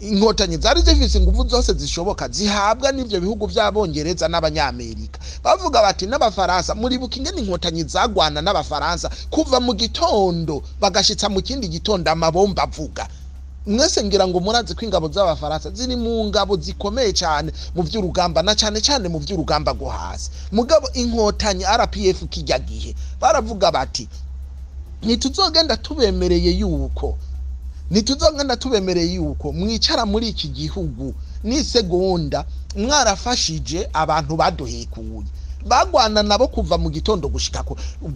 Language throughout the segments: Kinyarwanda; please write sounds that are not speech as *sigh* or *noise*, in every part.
inkotanyi zari zifise ingufu zose zishoboka zihabwa n'ivyo bihugu vy'abongereza n'abanyamerika. Bavuga bati n'abafaransa muribuka ingene inkotanyi zagwana n'abafaransa kuva mu gitondo bagashitsa mu kindi gitondo amabomba avuga. Mwese ngira ngo murazi ko ingabo z'abafaransa ziri mu ngabo zikomeye cyane mu vy'urugamba na cyane cyane mu vy'urugamba rwo hasi. Mugabo inkotanyi RPF kijya gihe. Baravuga bati ntituzogenda tubemereye yuko ntituzogenda tubemereye yuko mwicara muri iki gihugu n'isegonda mwarafashije abantu baduhekuye bagwana nabo kuva mu gitondo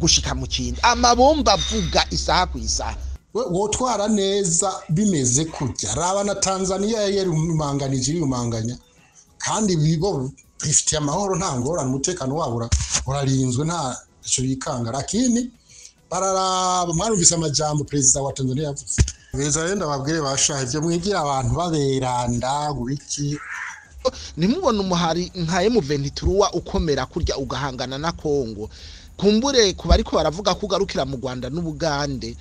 gushika mu kindi. Amabomba avuga isaha ku isaha. Wotwara neza bimeze kujya raba na tanzaniya yari yarumanganije iriyumanganya kandi bibo bifitiye amahoro nta ngorane umutekano wabo ura- urarinzwe nta icyo bikanga. Lakini bararaba mwarumvise amajambo perezida wa tanzaniya yavuze. Beza rero ndababwire bashaha ibyo mwigira abantu baberanda iki? Nimubona umuhari nka M23 ukomera kurya ugahangana na Kongo kumbure kuba ariko baravuga ko ugarukira mu Rwanda n'Ubugande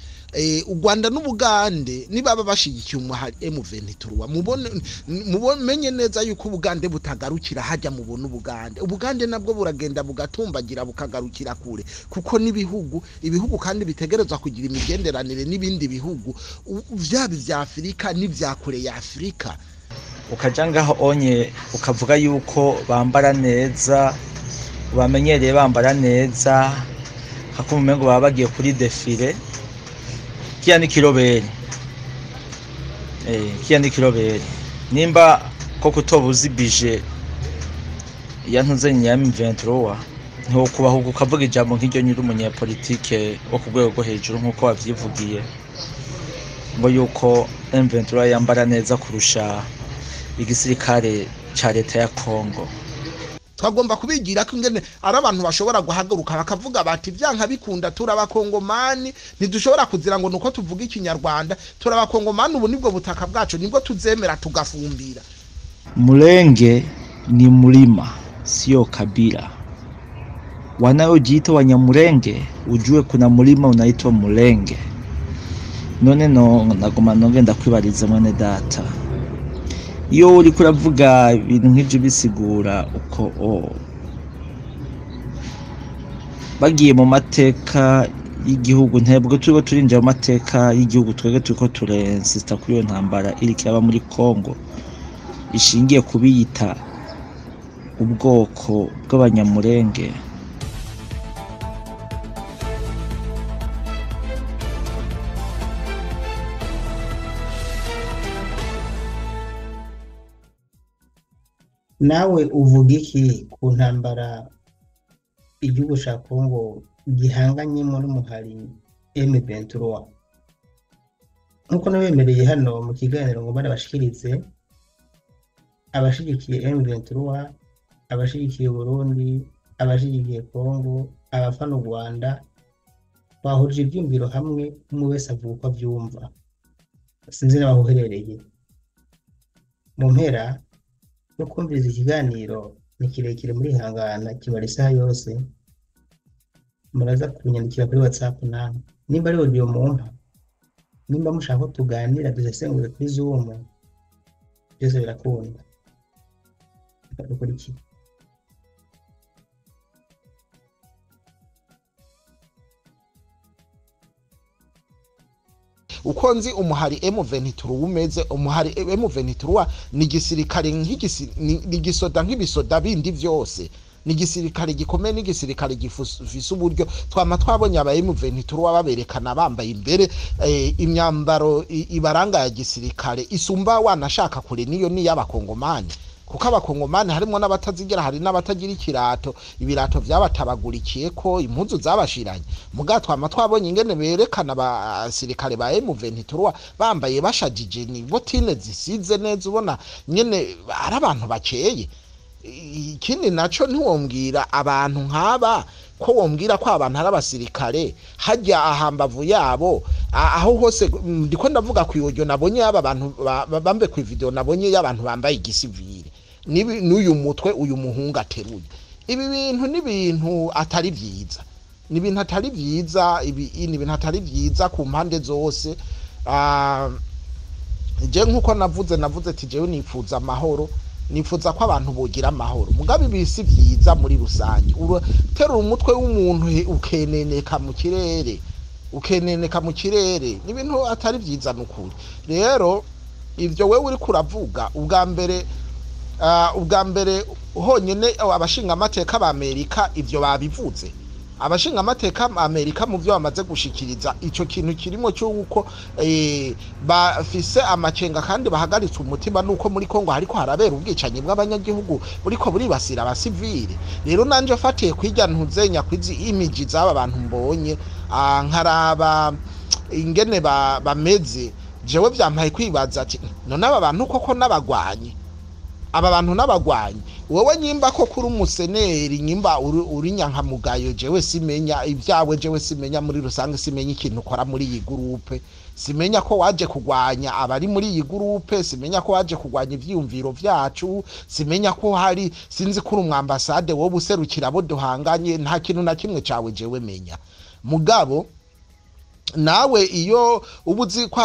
u Rwanda n'Ubugande nibaba bashigikiye umuhari M23 mubone mumenye neza yuko Ubugande butagarukira hajya mu bunu Ubugande. Ubugande nabwo buragenda bugatumbagira bukagarukira kure. Kuko nibihugu ibihugu kandi bitegerezwa kugira imigenderanire n'ibindi bihugu vyaba vya Afrika n'ivya kure ya Afrika. Ukaja ngaho onye ukavuga yuko bambara neza bamenyereye bambara neza hakumva umengo baba bagiye kuri defile. Kiya ni kirobere eh kiya ni kirobere nimba ko kutobuza bije ya ntuze ya M23 ntiwo kubaho ukavuga ijambo nk'iryo nyiri umunyepolitike wo ku rwego rwo hejuru nk'uko wavyivugiye ngo yuko M23 yambara neza kurusha igisirikare ca leta ya Kongo twagomba kubigira ko ingene ari abantu bashobora guhaguruka bakavuga bati byanka bikunda turabakongomani ntidushobora kuzira ngo nuko tuvuga ikinyarwanda turabakongomani ubu ni bwo butaka bwacu ni bwo tuzemera tugafumbira Mulenge ni mlima, sio kabila. Wanaojiita Wanyamulenge ujue kuna mlima unaitwa Mulenge. None no nagoma nonge ndakwibariza mwene data. Iyo uriko uravuga ibintu nk'ivyo bisigura uko bagiye mu mateka y'igihugu ntebwe turiko turinjira mu mateka y'igihugu twebwe turiko turensista kuri iyo ntambara iriko iraba muri Kongo ishingiye kubiyita ubwoko bw'abanyamurenge. Nawe uvuga iki ku ntambara igihugu cya kongo gihanganyemo n'umuhari M23 nk'uko nabemereye hano mu kiganiro ngo bari bashikirize abashigikiye M23 abashigikiye Burundi abashigikiye Kongo abafana u Rwanda bahurije ibyumviro hamwe umwe wese avuga uko abyumva. Sinzi n'aho uherereye mu mpera no kumviriza ikiganiro ni kirekire muri hangana kibara isaha yose. Muraza kunyandikira kuri whatsapp namwe. Nimba ari audio mumpa nimba mushaka ko tuganira dusesengure kuri zoom. Byose birakunda. Reka dukurikire uko nzi umuhari M23 umeze umuhari M23 ni gisirikare nk'igisi ni ni gisoda nk'ibisoda bindi vyose. Ni gisirikare gikomeye ni gisirikare gifise uburyo twama twabonye aba M23 baberekana bambaye imbere eh, imyambaro ibaranga ya gisirikare isumba wanashaka kure niyo ni y'abakongomani kuko abakongomani harimo n'abatazigira hari n'abatagira ikirato. Ibirato byabatabagurikiye ko impuzu zabashiranye. Muga twama twabonye ingene berekana abasirikare ba M23 bambaye bashajije ni botine zisize neza ubona nyene ari abantu bakeye. Ikindi naco ntiwombwira abantu nk'aba. Ko wombwira ko abantu ari abasirikare hajya ahambavu yabo aho hose mm, ndiko ndavuga ku yojo nabonye aba bantu ba- ba- bambe ku video nabonye y'abantu bambaye igisivile nibi n'uyu mutwe uyu muhungu ateruye. Ibi bintu ni ibintu atari vyiza ni ibintu atari vyiza ibi ni ibintu atari vyiza ku mpande zose. Je nk'uko navuze navuze ati nifuza amahoro. Nifuza ko abantu bogira amahoro. Mugabe ibisi vyiza muri rusange. Uterura umutwe w'umuntu ukeneneka mu kirere. Ukeneneka mu kirere. Ni ibintu atari vyiza n'ukuri. Rero ivyo wewe uriko uravuga ubwa mbere ah, ubwa mbere honyene abashinga amateka b'Amerika ivyo babivuze. Abashinga amateka Amerika mu byo bamaze gushikiriza ico kintu kirimo cy'uko eh, bafise amakenga kandi bahagaritse umutima nuko muri Kongo hariko harabera ubwicanyi bw'abanyagihugu buriko buribasira abasivile rero nanje fatiye kwirya ntuzenya kwizi imiji z'aba bantu mbonye nkaraba ingene ba- bameze. Jewe vyampaye kwibaza ati none aba bantu koko n'abagwanyi? Aba bantu n'abagwanyi. Wowe nyimba ko kuri umuseneri nyimba uri, nyankamugayo jewe simenya ibyawe jewe simenya muri rusange simenya ikintu ukora muri iyi gurupe simenya ko waje kugwanya abari muri iyi gurupe simenya ko waje kugwanya ivyiyumviro vyacu simenya ko hari sinzi ko umwambasade wowe userukira abo duhanganye nta kintu na kimwe cawe jewe menya. Mugabo nawe iyo uba uzi ko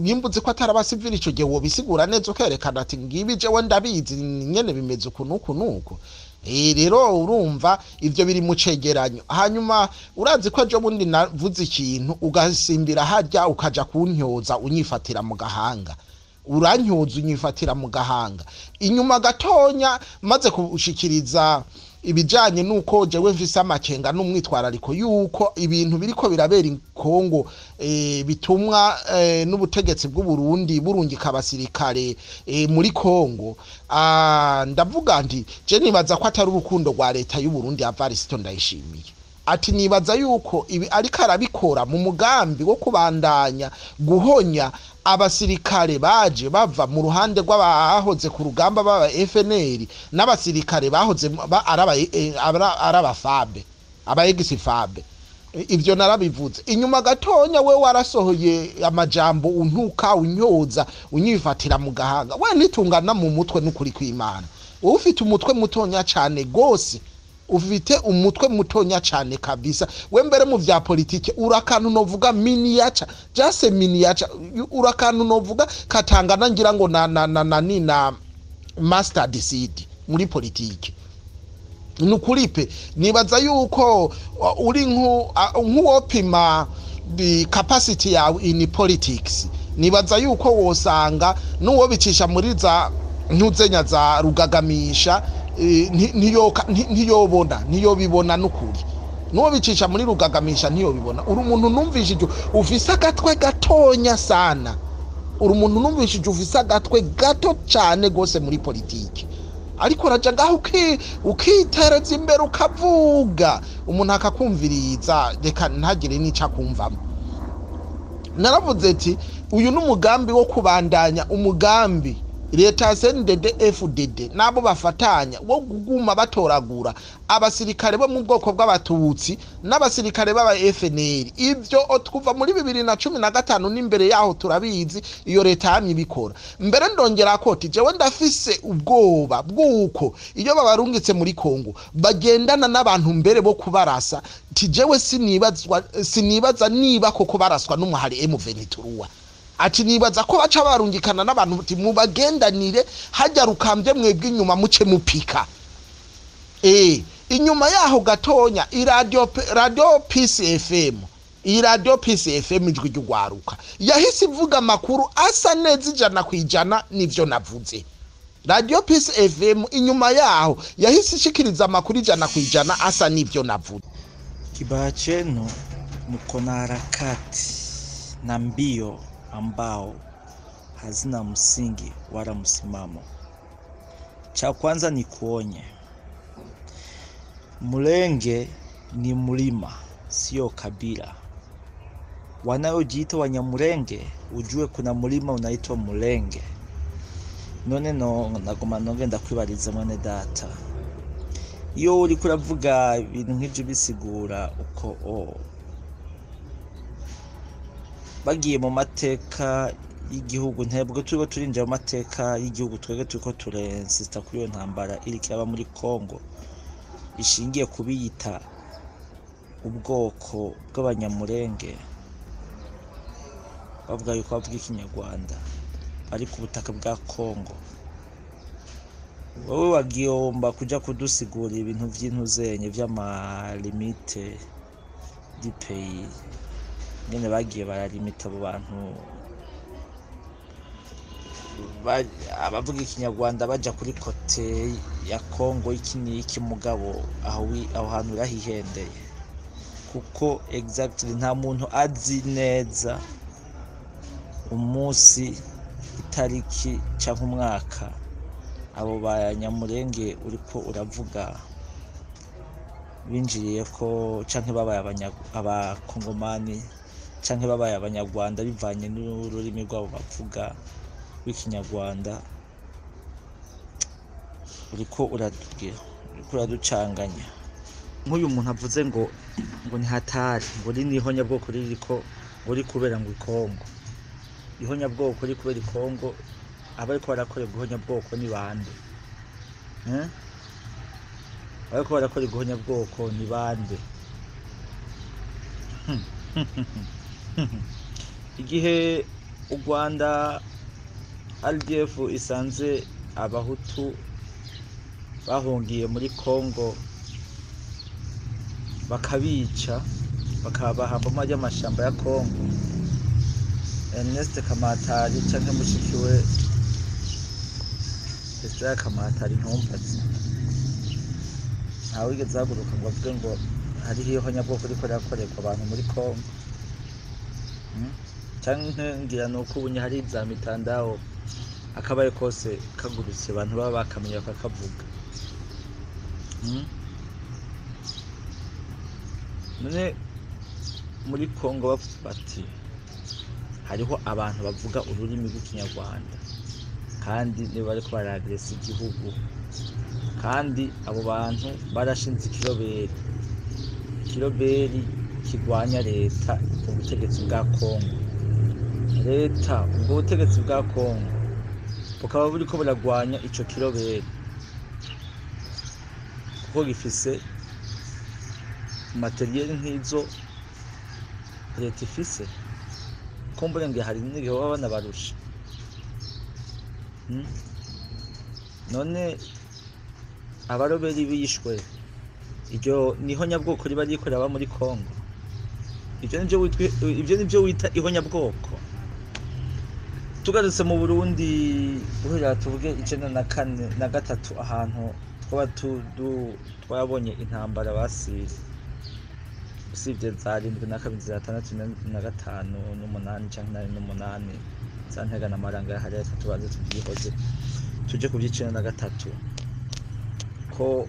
nyimba uzi ko atari abasivili ico gihe wobisigura neza ukerekana ati ngibi jewe ndabizi nyene bimeze uku nuku nuku Eh, rero urumva ivyo biri mu cegeranyo. Hanyuma urazi ko ejo bundi navuze ikintu ugasimbira harya ukaja kuntyoza unyifatira mu gahanga. Urantyoza unyifatira mu gahanga. Inyuma gatonya maze kushikiriza ibijanye nuko jewe mfise amakenga n'umwitwarariko yuko ibintu biriko birabera i Kongo eh, bitumwa eh, n'ubutegetsi bw'u Burundi burungika abasirikare eh, muri Kongo. Ndavuga nti je nibaza ko atari urukundo rwa leta y'u Burundi ya Varisito ndayishimiye. Ati nibaza yuko ibi ariko arabikora mu mugambi wo kubandanya guhonya abasirikare baje bava mu ruhande rw'abahoze ku rugamba baba FNL n'abasirikare bahoze ba- araba ara- araba fabe aba egisi fabe I- ivyo narabivuze inyuma gatonya we warasohoye amajambo untuka unyoza unyifatira mu gahanga we ntitungana mu mutwe n'ukuri kw'Imana. Ufite umutwe mutonya cane gose ufite umutwe mutonya cyane kabisa. We mbere mu vya politike urakantu novuga miniature. Just miniature. Urakantu novuga katangana ngira ngo na na na na, ni na mustard seed muri politike. Nukuri pe nibaza yuko uh, uri nku uh, nk'uwopima the capacity yawe in politics. Nibaza yuko wosanga n'uwo bicisha muri za ntuzenya za rugagamisha ntiyobona ntiyobibona n'ukuri n'uwo bicisha muri rugagamisha ntiyobibona uri umuntu numvishije ufise agatwe gatonya sana uri umuntu numvishije ufise agatwe gato cyane gose muri politiki. Ariko uraja ngaho uki- ukitereza imbere ukavuga umuntu akakumviriza reka ntagire n'ico akumvamo naravuze ati uyu ni umugambi wo kubandanya umugambi. Leta ya FDD nabo bafatanya wo kuguma batoragura abasirikare bo mu bwoko bw'abatutsi n'abasirikare b'aba FNL ivyo twuva muri bibiri na cumi na gatanu n'imbere yaho turabizi iyo leta yamye ibikora. Mbere ndongera ko jewe ndafise ubwoba bw'uko iyo babarungitse muri Kongo bagendana n'abantu mbere bo kubarasa ti jewe sinibazwa sinibaza niba koko baraswa n'umuhari M23 ati nibaza ko baca barungikana n'abantu muti mubagendanire hajya rukambye mwebwe inyuma muce mupika. Eh inyuma yaho gatonya radio Peace FM iyi radio Peace FM ijwi ry'ugwaruka. Yahise ivuga amakuru asa neza ijana ku ijana nivyo navuze. Radio Peace FM inyuma yaho yahise ishikiriza amakuru ijana ku ijana asa nivyo navuze. Kibaya chenu mko na mbio. Ambao hazina msingi wala msimamo. Cha kwanza ni kuonye, Mlenge ni mlima, sio kabila. Wanaojiita Wanyamulenge ujue kuna mlima unaitwa Mulenge. None no nagoma nongenda kwibariza mwene data iyo uriko uravuga ibintu nk'ivyo bisigura uko o bagiye mu mateka y'igihugu ntebwe turiko turinjira mu mateka y'igihugu twebwe turiko turensista kuri iyo ntambara iriko iraba muri Kongo ishingiye kubiyita ubwoko bw'abanyamurenge bavuga yuko bavuga ikinyarwanda bari ku butaka bwa kongo wowe wagiyomba kuja kudusigura ibintu vy'intuzenye vy'amalimite di peyi nyene bagiye baralimita abo bantu. Ba- abavuga ikinyarwanda baja kuri kote ya kongo iki n'iki mugabo? Aho hantu urahihendeye kuko exactly nta muntu azi neza umunsi itariki cyangwa umwaka. Abo banyamurenge uriko uravuga binjiriye ko canke babaye abakongomani. Canke babaye abanyarwanda bivanye n'ururimi rwabo bavuga rw'ikinyarwanda uriko uratubwira uriko uraducanganya. Nk'uyu muntu avuze ngo ngo ni hatari ngo ni ihonyabwoko ririko ngo ri kubera ngo ikongo. Ihonyabwoko ri kubera ikongo abariko barakorerwa ihonyabwoko ni bande? Abariko barakorerwa ihonyabwoko ni bande? *laughs* *laughs* igihe u rwanda rdf isanze abahutu bahungiye muri congo bakabica bakabahambamo ry'amashamba ya congo. Ernest kamatari canke mushiki we esitara kamatari ntumbazi ntawigeze ahaguruka ngo avuge ngo hariho ihonyabwoko riko rirakorerwa abantu muri congo. Mm? canke ngira ni uko ubunye hari za mitandao akabaye kose kagurutse abantu baba bakamenye bakakavuga Mm? none muri bavuze bati hariho abantu bavuga ururimi rw'ikinyarwanda kandi nibo bariko baragresa igihugu kandi abo bantu barashinze ikiroberi ikiroberi kirwanya leta ubutegetsi bwa kongo leta ubwo butegetsi bwa kongo bukaba buriko buragwanya ico kiroberi kuko gifise materiyeri nk'izo leta ifise. Kumbure ngo hari n'igihe baba banabarusha. Mm? none abaroberi bishwe. Iryo ni ho nyabwoko riba ririko riraba muri kongo witwa ivyo nivyo wita ihonyabwoko. Tugarutse mu burundi guhera tuvuge icenda na kane na gatatu ahantu twaba twabonye intambara basiri usibye za rindwi na kabiri za tandatu na- gatanu n'umunani nari n'umunani. Za ntega na maranga hariya reka tubanze tubyihoze tuje ku by'icenda na gatatu. Ko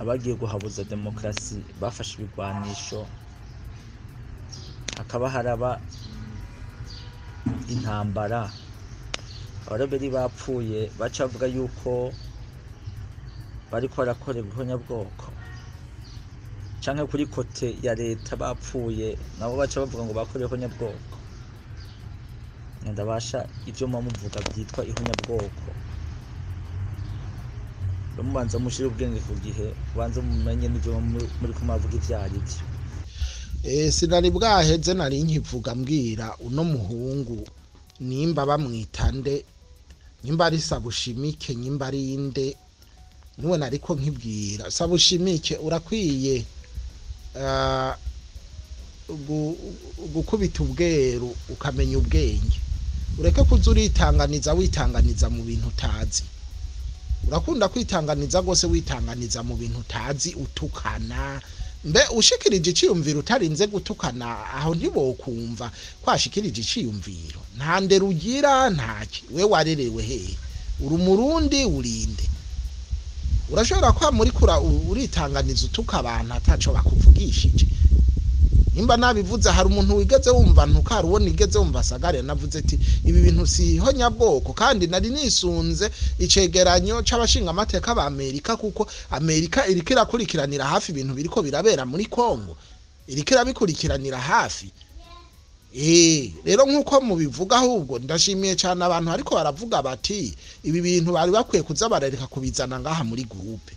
abagiye guhabuza demokarasi bafashe ibigwanisho hakaba haraba intambara. Abaroberi bapfuye baca bavuga yuko bariko barakorerwa ihonyabwoko canke kuri kote ya leta bapfuye nabo baca bavuga ngo bakorewe ihonyabwoko ndabasha ivyo muba muvuga vyitwa ihonyabwoko mubanza mushire ubwenge ku gihe ubanze mumenye n'ivyo mu- muriko muravuga ivyo ari vyo Eh, sinari bwaheze nari nkivuga mbwira uno muhungu nimba bamwita nde? Nimba ari sabushimike nimba ari inde ni we nariko nkibwira. Sabushimike urakwiye ah, gu- gukubita ubweru ukamenya ubwenge. Ureke kuza uritanganiza witanganiza mu bintu utazi. Urakunda kwitanganiza rwose witanganiza mu bintu utazi utukana. Mbe ushikirije iciyumviro utarinze gutukana aho ntibokumva kwashikirije iciyumviro. Nta ndero ugira ntaki. We warerewe hehe uri umurundi urinde. Urashobora kwa muri kura uritanganiza utuka abantu ataco bakuvugishije. Nimba nabivuze hari umuntu wigeze wumva ntukari uwo nigeze wumva asagare navuze ati ibi bintu siho nyabwoko kandi nari nisunze icegeranyo c'abashinga amateka ba Amerika kuko Amerika iriko irakurikiranira hafi ibintu biriko birabera muri Kongo. Iriko irabikurikiranira hafi. Eh, rero nk'uko mubivuga ahubwo ndashimiye cyane abantu ariko baravuga bati ibi bintu bari bakwiye kuza barareka kubizana ngaha muri groupe.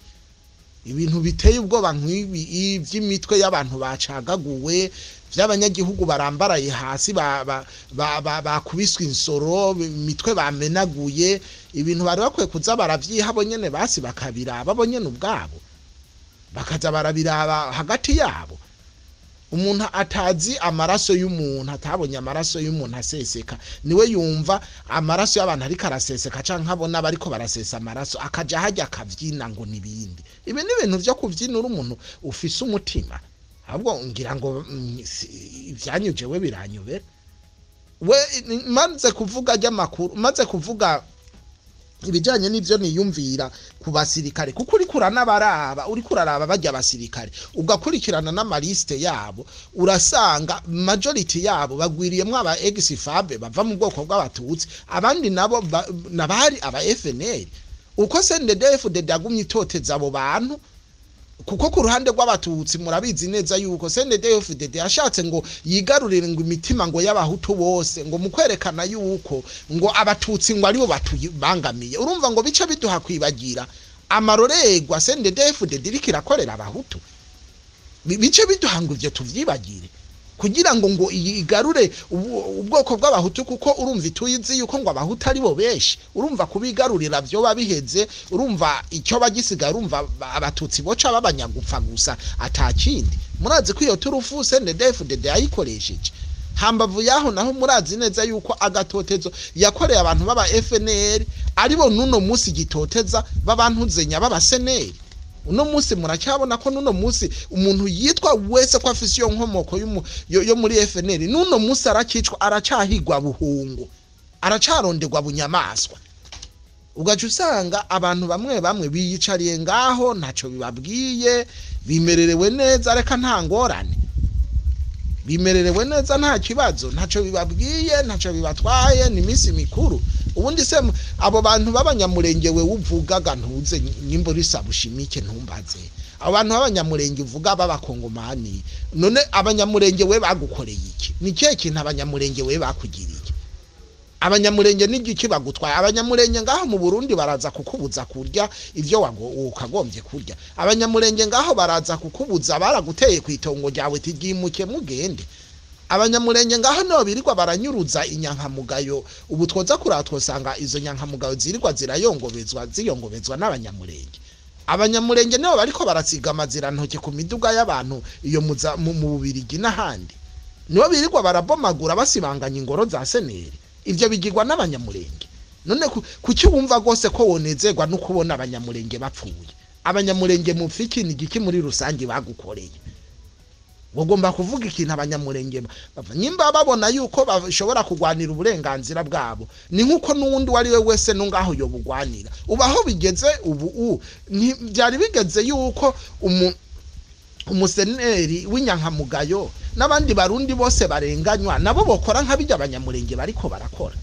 Ibintu biteye ubwoba nk'ibi by'imitwe y'abantu bacagaguwe by'abanyagihugu barambaraye hasi ba- ba- ba- ba- bakubiswe insoro imitwe bamenaguye ibintu bari bakwiye kuza barabyiha bo nyene basi bakabiraba bo nyene ubwabo. Bakaza barabiraba hagati yabo. Umuntu atazi amaraso y'umuntu atabonye amaraso y'umuntu aseseka. Niwe yumva amaraso y'abantu ariko araseseka canke abona bariko barasesa amaraso akaja hajya akavyina ngo nibindi. Ibi ni ibintu vyo kuvyina uri umuntu ufise umutima. Ahubwo ngira ngo mm, ivyanyujewe biranyobera we maze kuvuga ry'amakuru maze kuvuga ibijyanye n'ibyo niyumvira ku basirikare kuko uri kuranabaraba uri kuraraba bajya abasirikare. Ugakurikirana n'amalisite yabo urasanga majority yabo bagwiriyemo aba egisifabe bava mu bwoko bw'abatutsi. Abandi nabo ba- nabari aba FNL uko CNDD-FDD yagumye itoteza abo bantu kuko ku ruhande rw'abatutsi murabizi neza yuko CNDD-FDD yashatse ngo yigarurire ngo imitima ngo y'abahutu bose ngo mu kwerekana yuko ngo abatutsi ngo ari bo batubangamiye urumva ngo bice biduha kwibagira amarorerwa CNDD-FDD iriko abahutu. Bi- bice biduha ngo ivyo tuvyibagire. Kugira ngo ngo igarure ubwoko bw'abahutu kuko urumva ituyizi yuko ngo abahutu ari bo benshi. Urumva kubigarurira vyoba biheze urumva icyo bagisigaye urumva ba- abatutsi boca babanyagupfa gusa atakindi murazi ko iyo turufu CNDD-FDD yayikoresheje hambavu yaho naho murazi neza yuko agatotezo yakoreye abantu baba FNL ari bo nuno musi gitoteza babantuzenya baba seneri. Uno munsi muracyabona ko nuno munsi umuntu yitwa wese ko afise iyo nkomoko yo muri FNL nuno munsi arakicwa aracahigwa buhungu. Aracaronderwa bunyamaswa. Ugaca usanga abantu bamwe bamwe biyicariye ngaho ntacyo bibabwiye bimererewe neza reka nta ngorane bimererewe neza nta kibazo ntacyo bibabwiye ntacyo bibatwaye ni iminsi mikuru. Ubundi se abo bantu b'abanyamurenge we uvugaga ntuze nyimbo risaba ushimike ntumbaze. Abo bantu b'abanyamurenge uvuga b'abakongomani none abanyamurenge we bagukoreye iki? Ni kihe kintu abanyamurenge we bakugiriye? Abanyamurenge n'igiki bagutwaye. Abanyamurenge ngaho mu Burundi baraza kukubuza kurya ivyo wago ukagombye kurya. Abanyamurenge ngaho baraza kukubuza baraguteye ku itongo ryawe tigimuke mugende. Abanyamurenge ngaho nibo birirwa baranyuruza inyankamugayo. Ubu twoza kuraba twosanga izo nyankamugayo zirirwa zirayongobezwa ziyongobezwa n'abanyamurenge abanyamurenge nibo bariko barasiga amazirantoke ku miduga y'abantu iyo mu bubirigi n'ahandi. Nibo birirwa barabomagura basibanganya ingoro za seneri. Ivyo bigirwa n'abanyamurenge none ku- kuki wumva rwose ko wonezerwa no kubona abanyamurenge bapfuye. Abanyamurenge mufiki ni igiki muri rusange bagukoreye? Ugomba kuvuga ikintu abanyamurenge ba- bava. Nyimba babona yuko bashobora kurwanira uburenganzira bwabo ni nk'uko n'uwundi uwo ari we wese no ngaho yobugwanira. Ubu aho bigeze ubu byari bigeze yuko umu umuseneri w'inyankamugayo n'abandi barundi bose barenganywa nabo bokora nka bijya abanyamurenge bariko barakora.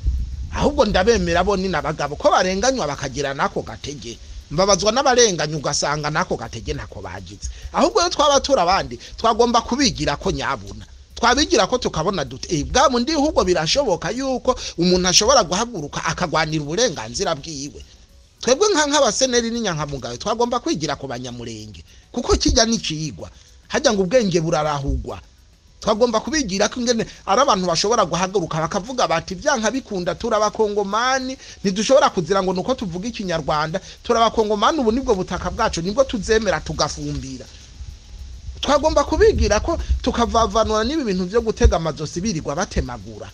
Ahubwo ndabemera bo ni n'abagabo ko barenganywa bakagira nako gatege. Mbabazwa n'abarenganya ugasanga nako gatege ntako bagize. Ahubwo iyo twaba tura abandi twagomba kubigira ko nyabuna. Twabigira ko tukabona dute? Eh, bwa bundi ahubwo birashoboka yuko umuntu ashobora guhaguruka akagwanira uburenganzira bwiwe. Twebwe nka nk'abaseneri n'inyankamugayo twagomba kwigira ku banyamurenge. Kuko kijya n'ikiyigwa hajya ngo ubwenge burarahugwa. Twagomba kubigira ko ingene ari abantu bashobora guhaguruka bakavuga bati byanka bikunda turabakongomani ntidushobora kuzira ngo nuko tuvuga ikinyarwanda turabakongomani ubu ni bwo butaka bwacu ni bwo tuzemera tugafumbira. Twagomba kubigira ko tukavavanura n'ibi bintu byo gutega amazosi birirwa batemagura.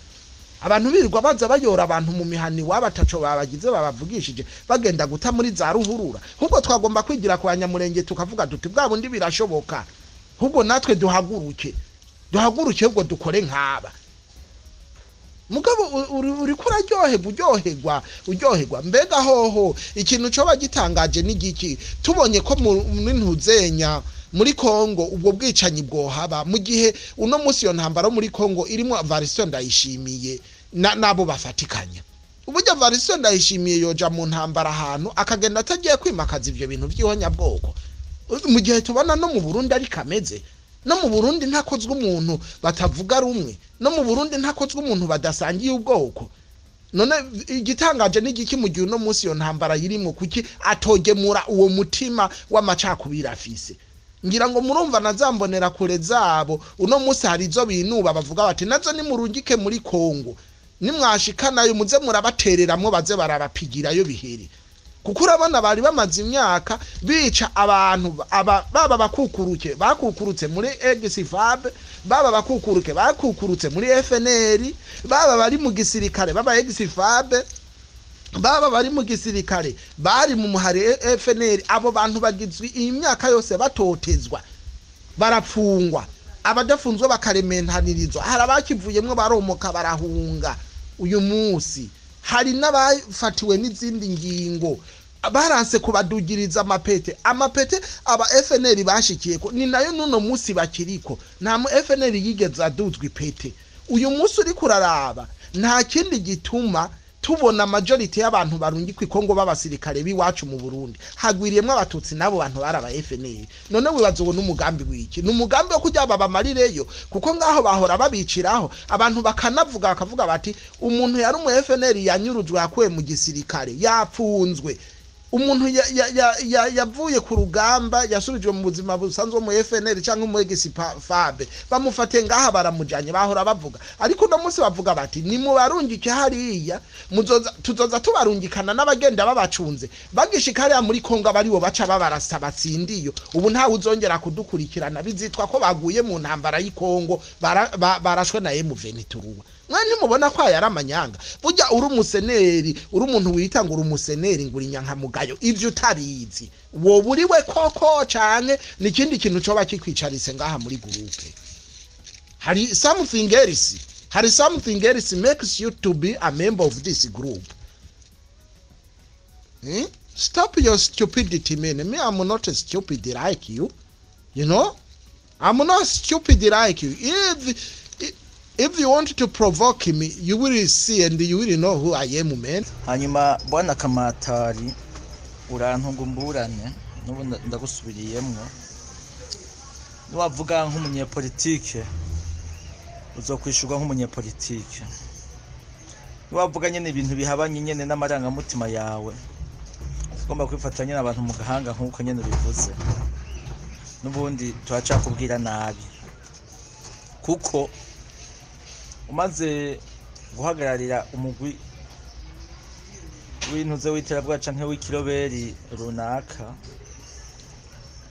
Abantu birirwa baza bayora abantu mu mihani waba ataco babagize babavugishije bagenda guta muri za ruhurura. Ahubwo twagomba kwigira ku banyamurenge tukavuga duti bwa bundi birashoboka ahubwo natwe duhaguruke duhaguruke ahubwo dukore nk'aba. Mugabo uri- uriko uraryoherwa uryoherwa uryoherwa mbega hoho ikintu coba gitangaje n'igiki tubonye ko mu- ntuzenya muri Kongo ubwo bwicanyi bwohaba. Mu gihe uno munsi iyo ntambara muri Kongo irimo Variston ndayishimiye na- nabo bafatikanya. Uburyo Variston ndayishimiye yoja mu ntambara ahantu akagenda atagiye kwimakaza ivyo bintu by'ihonyabwoko mu gihe tubona no mu Burundi ari kameze no mu Burundi ntakozwe umuntu batavuga rumwe no mu Burundi ntakozwe umuntu badasangiye ubwoko. None igitangaje n'igiki mu gihe uno munsi iyo ntambara yirimwo? Kuki atogemura uwo mutima w'amacakubiri afise? Ngira ngo murumva nazambonera kure zabo. Uno munsi hari izo binuba bavuga bati na zo nimurungike muri kongo. Nimwashikanayo muze murabatereramwo baze barabapigirayo bihere kuko urabona bari bamaze imyaka bica abantu aba, baba bakukuruke bakukurutse muri egisifab baba bakukuruke bakukurutse muri fnr baba bari mu gisirikare baba egisifab baba bari mu gisirikare bari mu muhari fnr abo bantu bagizwe iyi myaka yose batotezwa barapfungwa. Abadafunzwe bakarementanirizwa hari abakivuyemwo baromoka barahunga uyu munsi. Hari n'abafatiwe n'izindi ngingo. Baranse kubadugiriza amapete. Amapete aba FNL bashikiye ko ni na yo nuno munsi bakiriko. Nta mu FNL yigeze aduzwa ipete. Uyu munsi uri kuraraba. Nta kindi gituma tubona majority y'abantu barungikwa ikongo b'abasirikare b'iwacu mu Burundi. Hagwiriyemwo abatutsi nabo bantu bari aba FNL none wibaza uwo n'umugambi wiki? Ni umugambi wo kujya babamarireyo kuko ngaho bahora babiciraho. Abantu bakanavuga bakavuga bati umuntu yari umu FNL yanyurujwe yakuwe mu gisirikare yapfunzwe. Umuntu ya- ya- ya- ya- yavuye ku rugamba yasubijwe mu buzima busanzwe mu FNL cyangwa mu Egispfabe bamufatiye ngaha baramujanye bahora bavuga. Ariko uno munsi bavuga bati ni mu barungike hariya tuzoza tubarungikana n'abagenda babacunze. Bagishika hariya muri Kongo abaribo baca babarasa batsindiyo. Ubu ntawe uzongera kudukurikirana. Bizitwa ko baguye mu ntambara y'i Kongo bara- ba- barashwe na M23 mwe ntimubona ko aya ari amanyanga. Burya uri umuseneri uri umuntu wita ngo uri umuseneri ngo uri nyankamugayo. Ivyo utabizi woba uriwe koko canke ni ikindi kintu coba kikwicarise ngaha muri gurupe hari something else. Hari something else makes you to be a member of this group. Eh? stop your stupidity man. Me i'm not stupid like you. You know? I'm not stupid like you. If if you want to provoke me you will see and you will know who i am man. Hanyuma bwana kamatari urantunga umburane n'ubu nda- ndagusubiriyemwo. Niwavuga nk'umunyepolitike uzokwishurwa nk'umunyepolitike. Niwavuga nyene ibintu bihabanye nyene n'amarangamutima yawe. Ugomba kwifata nyene abantu mu gahanga nk'uko nyene ubivuze. N'ubundi turacakubwira nabi. Kuko umaze guhagararira umugwi w'intuze w'iterabwoba canke w'ikiroberi runaka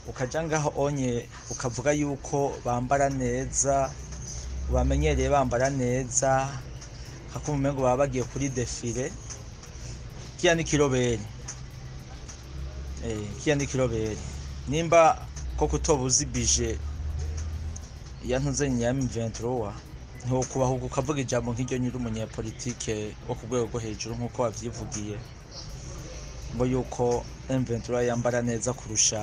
ukaja ngaho onye ukavuga yuko bambara neza bamenyereye bambara neza hakuma umengo baba bagiye kuri defile kiya ni kiroberi. Eh kiya ni kiroberi. Nimba ko kutobuzi bije ya ntuze nyami 23 ntiwo kubaho ukavuga ijambo nk'iryo nyiri umunyepolitike wo ku rwego rwo hejuru nk'uko wabyivugiye. Ngo yuko M23 yambara neza kurusha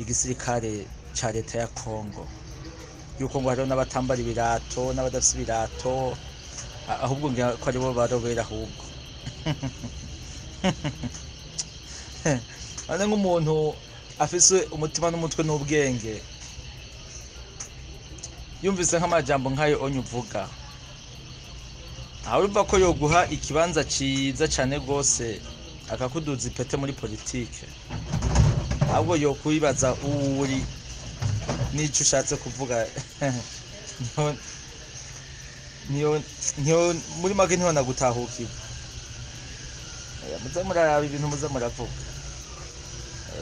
igisirikare ca leta ya Congo. Yuko ngo hariho n'abatambara ibirato n'abadafise ibirato ahubwo ko ari bo barobera ahubwo. *laughs* Nk'umuntu afise umutima n'umutwe n'ubwenge. Yumvise nk'amajambo nk'ayo onye uvuga urumva ko yoguha ikibanza ciza cane rwose akakuduza ipete muri politike. Ahubwo yokwibaza uwo uri n'ico ushatse kuvuga. *laughs* Muri make ni ho nagutahukiwe. Muze muraraba ibintu muze muravuga.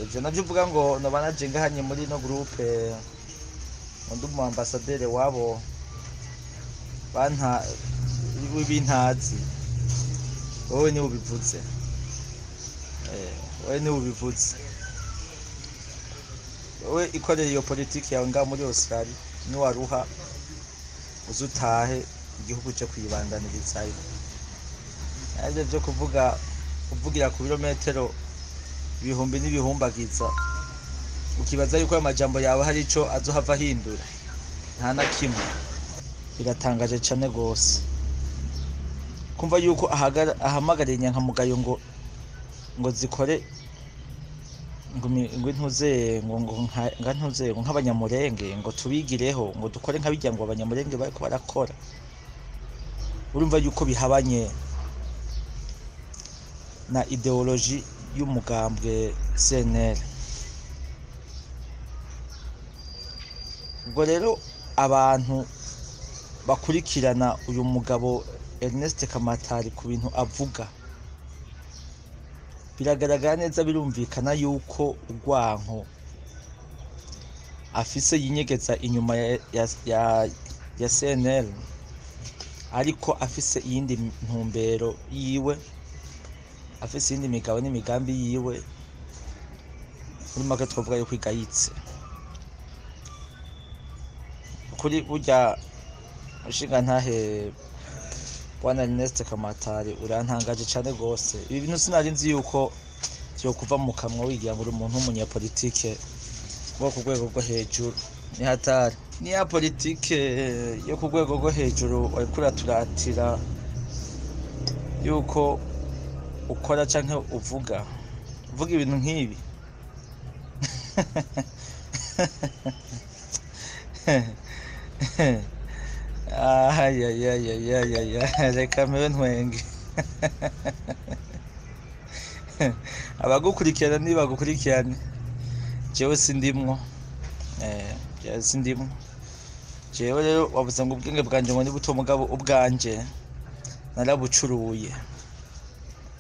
Ivyo navyo uvuga ngo noba naje ngahanye muri no groupe. Undi umu ambasaderi wabo w'ibintazi. Wowe ni we ubivuze Eh, wowe ni we ubivuze wowe ikorera iyo politiki yawe ngaho muri australia niwaruha uze utahe igihugu cyo kuyibandanirizayo ari byo byo kuvuga kuvugira ku birometero ibihumbi n'ibihumbagiza. Ukibaza yuko ayo majambo yawe hari ico azohava ahindura nta na kimwe. Biratangaje cane gose kumva yuko ahamagariye inyankamugayo ngo ngo zikore ngo imi- ngo ntuze ngo nk'abanyamurenge ngo tubigireho ngo dukore nk'abijya ngo abanyamurenge bariko barakora. Urumva yuko bihabanye na ideoloji y'umugambwe CNL ubwo rero abantu bakurikirana uyu mugabo Ernest Kamatari ku bintu avuga biragaragara neza birumvikana yuko urwanko afise yinyegeza inyuma ya, CNL ariko afise iyindi ntumbero yiwe afise iyindi migabo n'imigambi yiwe muri make twavuga yuko igayitse. Kuri burya ushinga ntahe? Bwana Ernest Kamatari urantangaje cyane rwose. Ibi bintu sinari nzi yuko byo kuva mu kanwa wigira ngo uri umuntu w'umunyapolitike wo ku rwego rwo hejuru. Ni hatari. Ni ya politike yo ku rwego rwo hejuru wariko uraturatira yuko ukora canke uvuga. Uvuga ibintu nk'ibi. *laughs* ayayayayayaya reka mpewe ntwenge abagukurikirana nibagukurikirane jewe sindimwo. Eh jewe sindimwo. Jewe rero wavuze ngo ubwenge bwanje ngo ni buto mugabo ubwanje narabucuruye.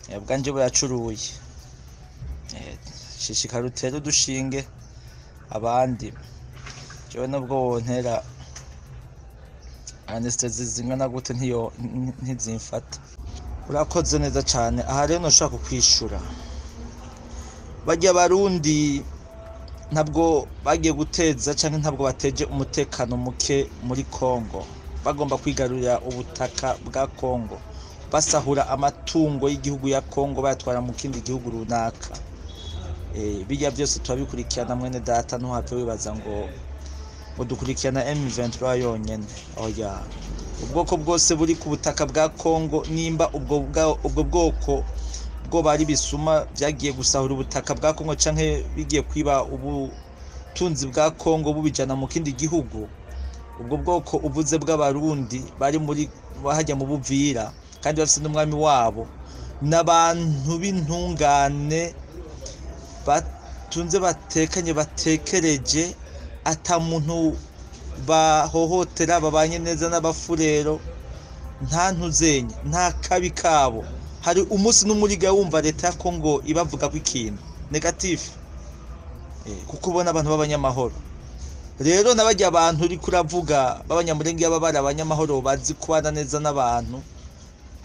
Eh, ubwanje buracuruye. Eh, shishikara utere udushinge abandi. Jewe nubwo wontera anesitezi zingana gute ntizimfata. Urakoze neza cyane aha rero ntushobora kukwishura. Bajya abarundi ntabwo bagiye guteza cyangwa ntabwo bateje umutekano muke muri congo. Bagomba kwigarurira ubutaka bwa congo. Basahura amatungo y'igihugu ya congo bayatwara mu kindi gihugu runaka. Eh, bijya byose turabikurikirana mwene data ntuhave wibaza ngo ngo dukurikirana M23 yonyene. Oya. Ubwoko bwose buri ku butaka bwa Congo nimba ubwo ubwo bwoko bwo bari bisuma byagiye gusahura ubutaka bwa Congo canke bigiye kwiba ubutunzi bwa Congo bubijana mu kindi gihugu ubwo bwoko uvuze bw'abarundi bari muri bahajya mu buvira kandi bafite n'umwami wabo n'abantu b'intungane batunze batekanye batekereje ata muntu bahohotera babanye neza n'abafurero nta ntuzenye nta kabi kabo. Hari umunsi n'umuriga wumva leta ya kongo ibavuga ko ikintu negatifu Eh, kuko ubona abantu b'abanyamahoro. Rero n'abajya abantu uri kuravuga b'abanyamurenge baba bari abanyamahoro bazi kubana neza n'abantu.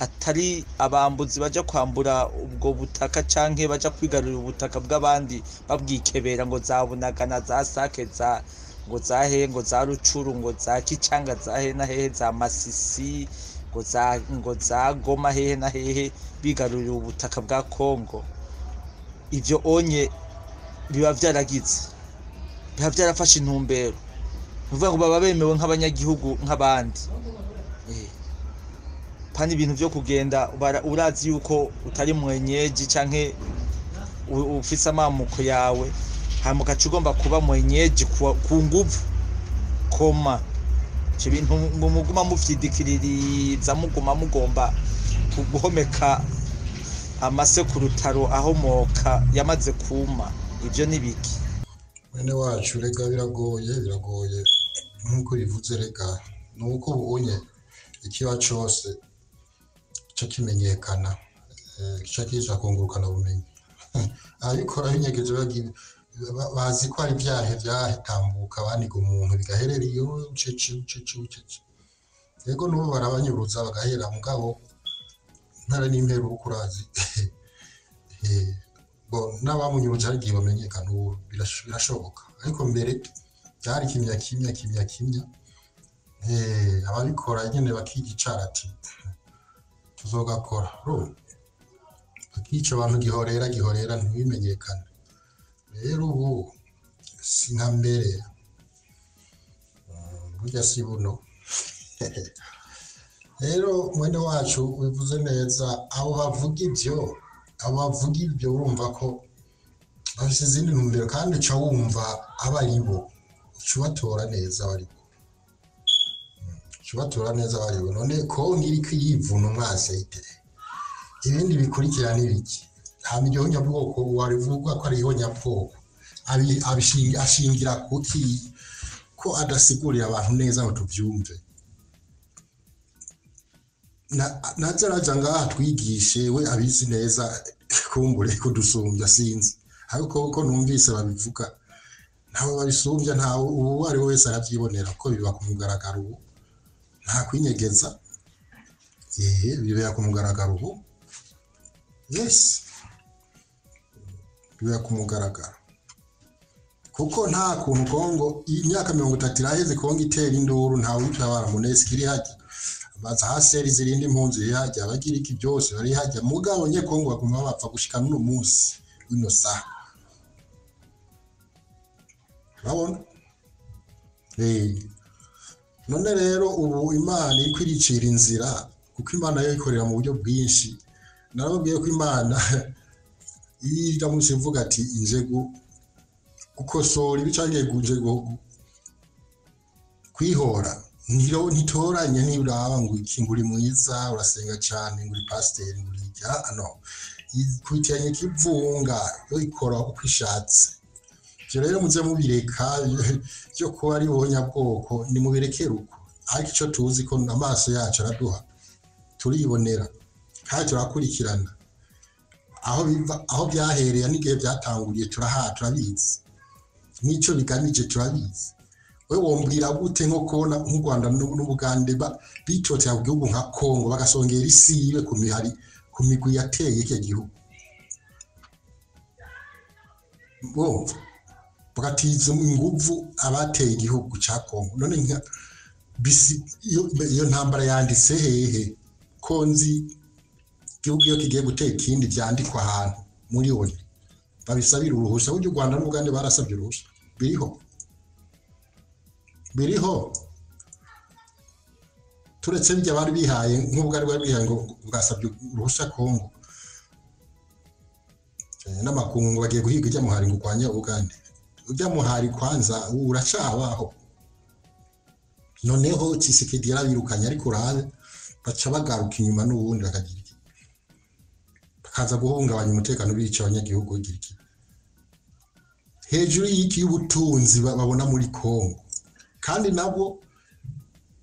Atari abambuzi baja kwambura ubwo butaka canke baja kwigarurira ubutaka bw'abandi babwikebera ngo za bunagana za sake za ngo za ngo za rucuru ngo za kicanga za hehe na hehe za masisi ngo za ngo za goma hehe na hehe bigarurira ubutaka bwa kongo ivyo onye biba vyaragize biba vyarafashe intumbero ni ukuvuga ngo baba bemewe nk'abanyagihugu nk'abandi. Pani ibintu byo kugenda urazi yuko utari mwenyeji canke u- ufise amamuko yawe. Hama ugaca ugomba kuba mwenyeji ku nguvu. Koma ivyo bintu mu- muguma muvyidikiririza muguma mugomba guhomeka amase ku rutaro ahomoka yamaze kuma. Ivyo ni biki? Mwene wacu rega biragoye biragoye. Nk'uko bivuze rega ni uko ubonye ikiba cyose gica kimenyekana eh, gica kiza kungurukana bumenyi ababikora *laughs* bagira- ba- bazi ko ari ibyahe byatambuka baniga umuntu bigaherera iyo ucece ucece ucece yego n'ubu barabanyuruza bagahera mugabo ntara n'imperuka urazi. *laughs* Eh, n'abamunyuruje hari igihe bamenyekana ubu birash- birashoboka. Ariko mbere byari kimya kimya kimya kimya. Eh, ababikora nyine bakigicara ati tuzogakora. Bakica abantu gihorera gihorera ntibimenyekane. Rero ubu si nka mbere. Mm, burya si buno. *laughs* Rero mwene wacu wivuze neza abo bavuga ibyo abo bavuga ibyo urumva ko bafite izindi ntumbero kandi uca wumva abo ari bo. Uca ubatora neza abo ari bo. Ubatora neza bo none ko ngiri ko yivuna umwase ite ibindi bikurikira ni biki hama iryo nyabwoko warivuga ko ari nyabwoko. Ashingira kuki ko adasigurira abantu neza ngo tubyumve Na- naza araja ngaha twigishe we abizi neza kumbure kudusumbya sinzi. Ariko ko numvise babivuga. Ntawe babisumbya ntawe uwo ari we wese arabyibonera ko biba ku mugaragaro ubu nta kwinyegeza bibera ku mugaragaro ubu yes. Bibera ku mugaragaro. Kuko nta kuntu kongo imyaka mirongo itatu iraheze kongo itera induru ntawe witabara munesi iri hajya. Amazi haseri zirindi impunzi iri hajya abagira iki byose bari hajya. Mugabo nye kongo baguma bapfa gushika n'uno munsi w'ino saha. Urabona. None rero ubu imana iri kwiricira inzira kuko imana yo ikorera mu buryo bwinshi. Narababwiye ko imana iyo *laughs* iramutse ivuga ati inzego gukosora ibi cyangwa nje kwihora. Ntitoranye ntiraba ngo iki ngo uri mwiza urasenga cyane ngo uri pasiteri ngo uri ijya no. Ikwitiranye kivunga yo ikora uko ishatse. Ibyo rero muze mubireka *laughs* byo kuba ari wowe nyabwoko ni mubirekere uko ariko icyo tuzi ko amaso yacu araduha turibonera. Kandi turakurikirana. Aho biva aho byahereye n'igihe byatanguriye turaha turabizi. N'icyo bigamije turabizi. We wombwira gute nko kubona nk'u rwanda n'u- n'ubugande bitotera ku gihugu nka kongo bagasongera isibe ku mihari ku migwi yateye icyo gihugu. Bagatiza inguvu abateye igihugu cya kongo none nka- bisi- iyo ntambara yanditse hehe? Ko nzi igihugu iyo kigiye gutera ikindi byandikwa ahantu? Muri oni babisabira uruhushya. Burya u rwanda n'ubugande barasabye uruhushya. Biriho. Biriho. Turetse bijya bari bihaye nk'ubwari bwari bihaye ngo bwasabye uruhushya kongo Eh, n'amakungu bagiye guhiga ijya muhari ngo urwanye ubugande ujya muhari kwanza ubu uracabaho. Noneho kisekedi yarabirukanye ariko urabe baca bagaruka inyuma n'ubundi bakagira iki? Bakaza guhungabanya umutekano bica abanyagihugu bagira iki? Hejuru y'iki y'ubutunzi ba- babona muri kongo kandi nabo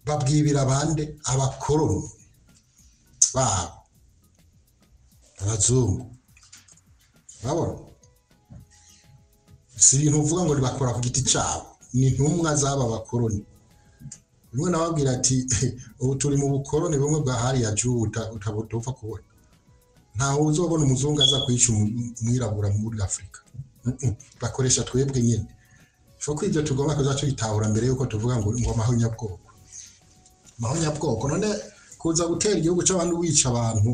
babwibira abande abakoroni babo. Abazungu. Urabona si ibintu uvuga ngo bakora ku giti cyabo ni intumwa z'aba bakoroni. Rimwe nababwira ati *laughs* ubu turi mu bukoroni bumwe bwa hariya juu uta- uta- utapfa kubona. Ntawe uzobona umuzungu aza kwica umwirabura muri afurika bakoresha twebwe nyine so ko ibyo tugomba kuza tubitahura mbere yuko tuvuga ngo ngo amahonyabwoko amahonyabwoko none kuza gutera igihugu cy'abantu wica abantu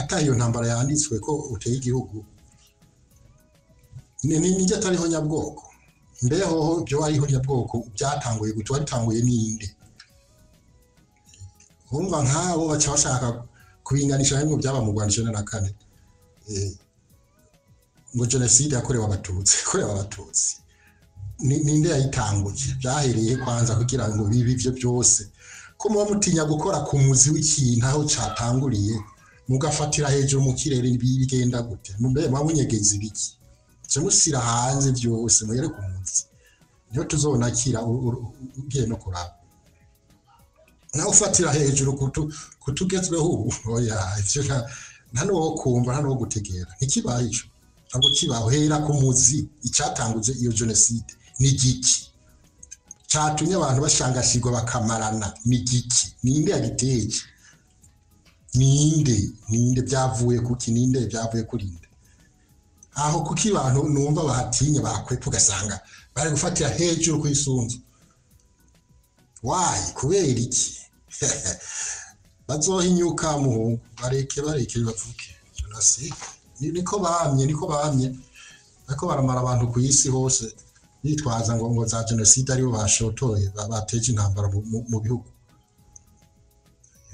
ata iyo ntambara yanditswe ko uteye igihugu. Nijya atariho nyabwoko. Mbeho byo ariho nyabwoko byatanguye gutu waritanguye ninde urumva nk'abo baca bashaka kubinganisha bimwe byaba mu Rwanda ijana na kane. Eh, ngo jenoside yakorewe abatutsi yakorewe abatutsi Ni- ninde yayitanguye? Byahereye kwanza kugira ngo bibe ibyo byose. Ko muba mutinya gukora ku muzi w'ikintu aho cyatanguriye mugafatira hejuru mu kirere bi- bigenda gute? Muba munyegeza ibiki cyo musira hanze byose muhere ku muzi niyo tuzonakira ugiye no kuraba nawe ufatira hejuru kutu- kutugezweho ubu *laughs* oya ivyo nta- n'uwo kumva nta n'uwo gutegera. Ntikibaye ico. Ntabwo kibaho. Hera ku muzi icyatanguje iyo jenoside ni giki? Cyatumye abantu bashangashirwa bakamarana. Ni giki? Ninde yagiteye ninde? Ninde byavuye kuki? Ninde byavuye kuri nde aho kuki abantu numva bahatinya bakwepa ugasanga bari gufatira hejuru ku isunzu wayi kubera iki? *laughs* Bazohinyuka muhungu. Bareke bareke bavuge jenoside Ni- niko bamye niko bamye. Ariko baramara abantu ku isi hose. Bitwaza ngo ngo za jenoside ari bo bashotoye ba- bateje intambara mu- bihugu.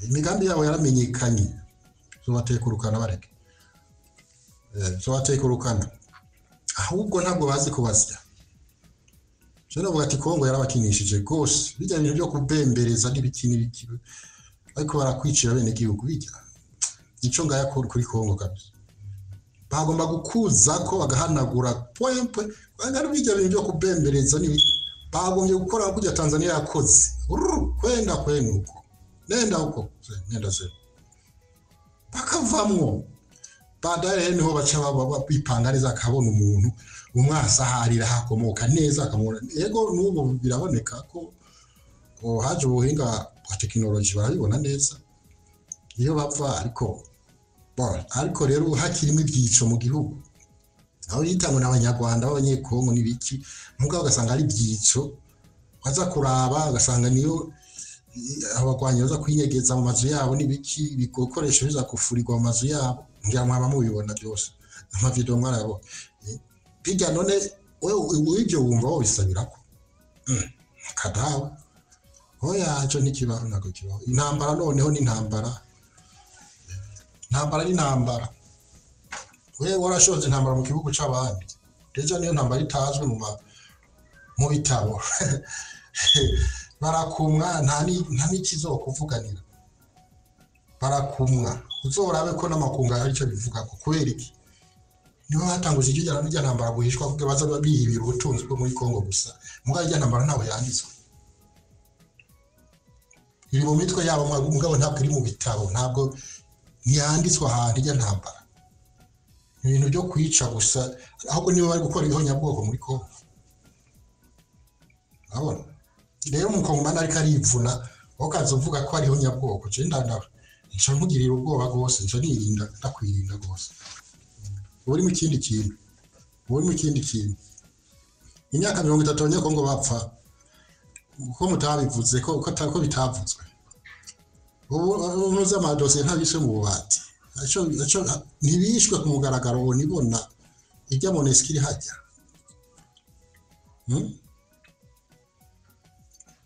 Imigambi yabo yaramenyekanye. Zobatekurukana bareke. Eh, zobatekurukana ahubwo ntabwo bazi kubasya rero bavuga ati kongo yarabakinishije rwose. Bijya bintu byo kubembereza n'ibiki n'ibiki. Ariko barakwicira bene gihugu bijya. Icyo ngaya kuri kongo kabisa. Bagomba gukuza ko bagahanagura pwempwe bangana bijya bintu byo kubembereza nibi bagombye gukora kujya Tanzania yakoze. Kwenda kwenu uko. Nenda uko. Nenda se bakavamwo. Baadaye ni ho baca bipanga neza akabona umuntu umwasaharira hakomoka neza akamubona yego n'ubu biraboneka ko haje ubuhinga bwa tekinoloji barabibona neza. Iyo bapfa ariko ariko rero hakirimo ibyico mu gihugu. Aho yitangwa n'abanyarwanda b'abanyekongo n'ibiki mugabo ugasanga ari ibyico waza kuraba ugasanga niyo abagwanyi baza kwinyegeza mu mazu yabo n'ibiki ibikoresho biza gufurirwa mu mazu yabo. Ngira mwaba mubibona byose amavidewo mwarayabonye Eh, bijya none wewe ibyo wumva wabisabirako. Mm, kadawe oya cyo ntikibaho ntabwo kibaho intambara noneho ni intambara intambara ni intambara wewe warashoje intambara mu gihugu c'abandi deja niyo ntambara itazwi mu mu bitabo *laughs* barakumwa nta nta n'ikizokuvuganira barakumwa. Uzorabe ko n'amakunga ari cyo bivuga ko kubera iki? Niho hatanguje iryo jyana n'irya ntambara guhishwa kuko baza bihibira ubutunzi bwo muri Kongo gusa. Mugabo irya ntambara ntawe yanditswe. Iri mu mitwe yabo mugabo ntabwo iri mu bitabo ntabwo ntiyanditswe ahantu ijya ntambara ibintu byo kwica gusa ahubwo niba bari gukora ibihonyabwoko muri Kongo. Urabona? Rero umukongomani ariko arivuna wowe ukaza uvuga ko ari ihonyabwoko je ndandaba nca nkugirira ubwoba rwose. Nca nirinda ndakwirinda rwose. Uba uri mu kindi kintu. Uba uri mu kindi kintu. Imyaka mirongo itatu abanyekongo bapfa ko mutabivuze ko bitavuzwe ubu unoze amadosiye ntabishe mu bubati. Ntibishwe ku mugaragaro nibona ijya monesiko iri hajya. Hmm?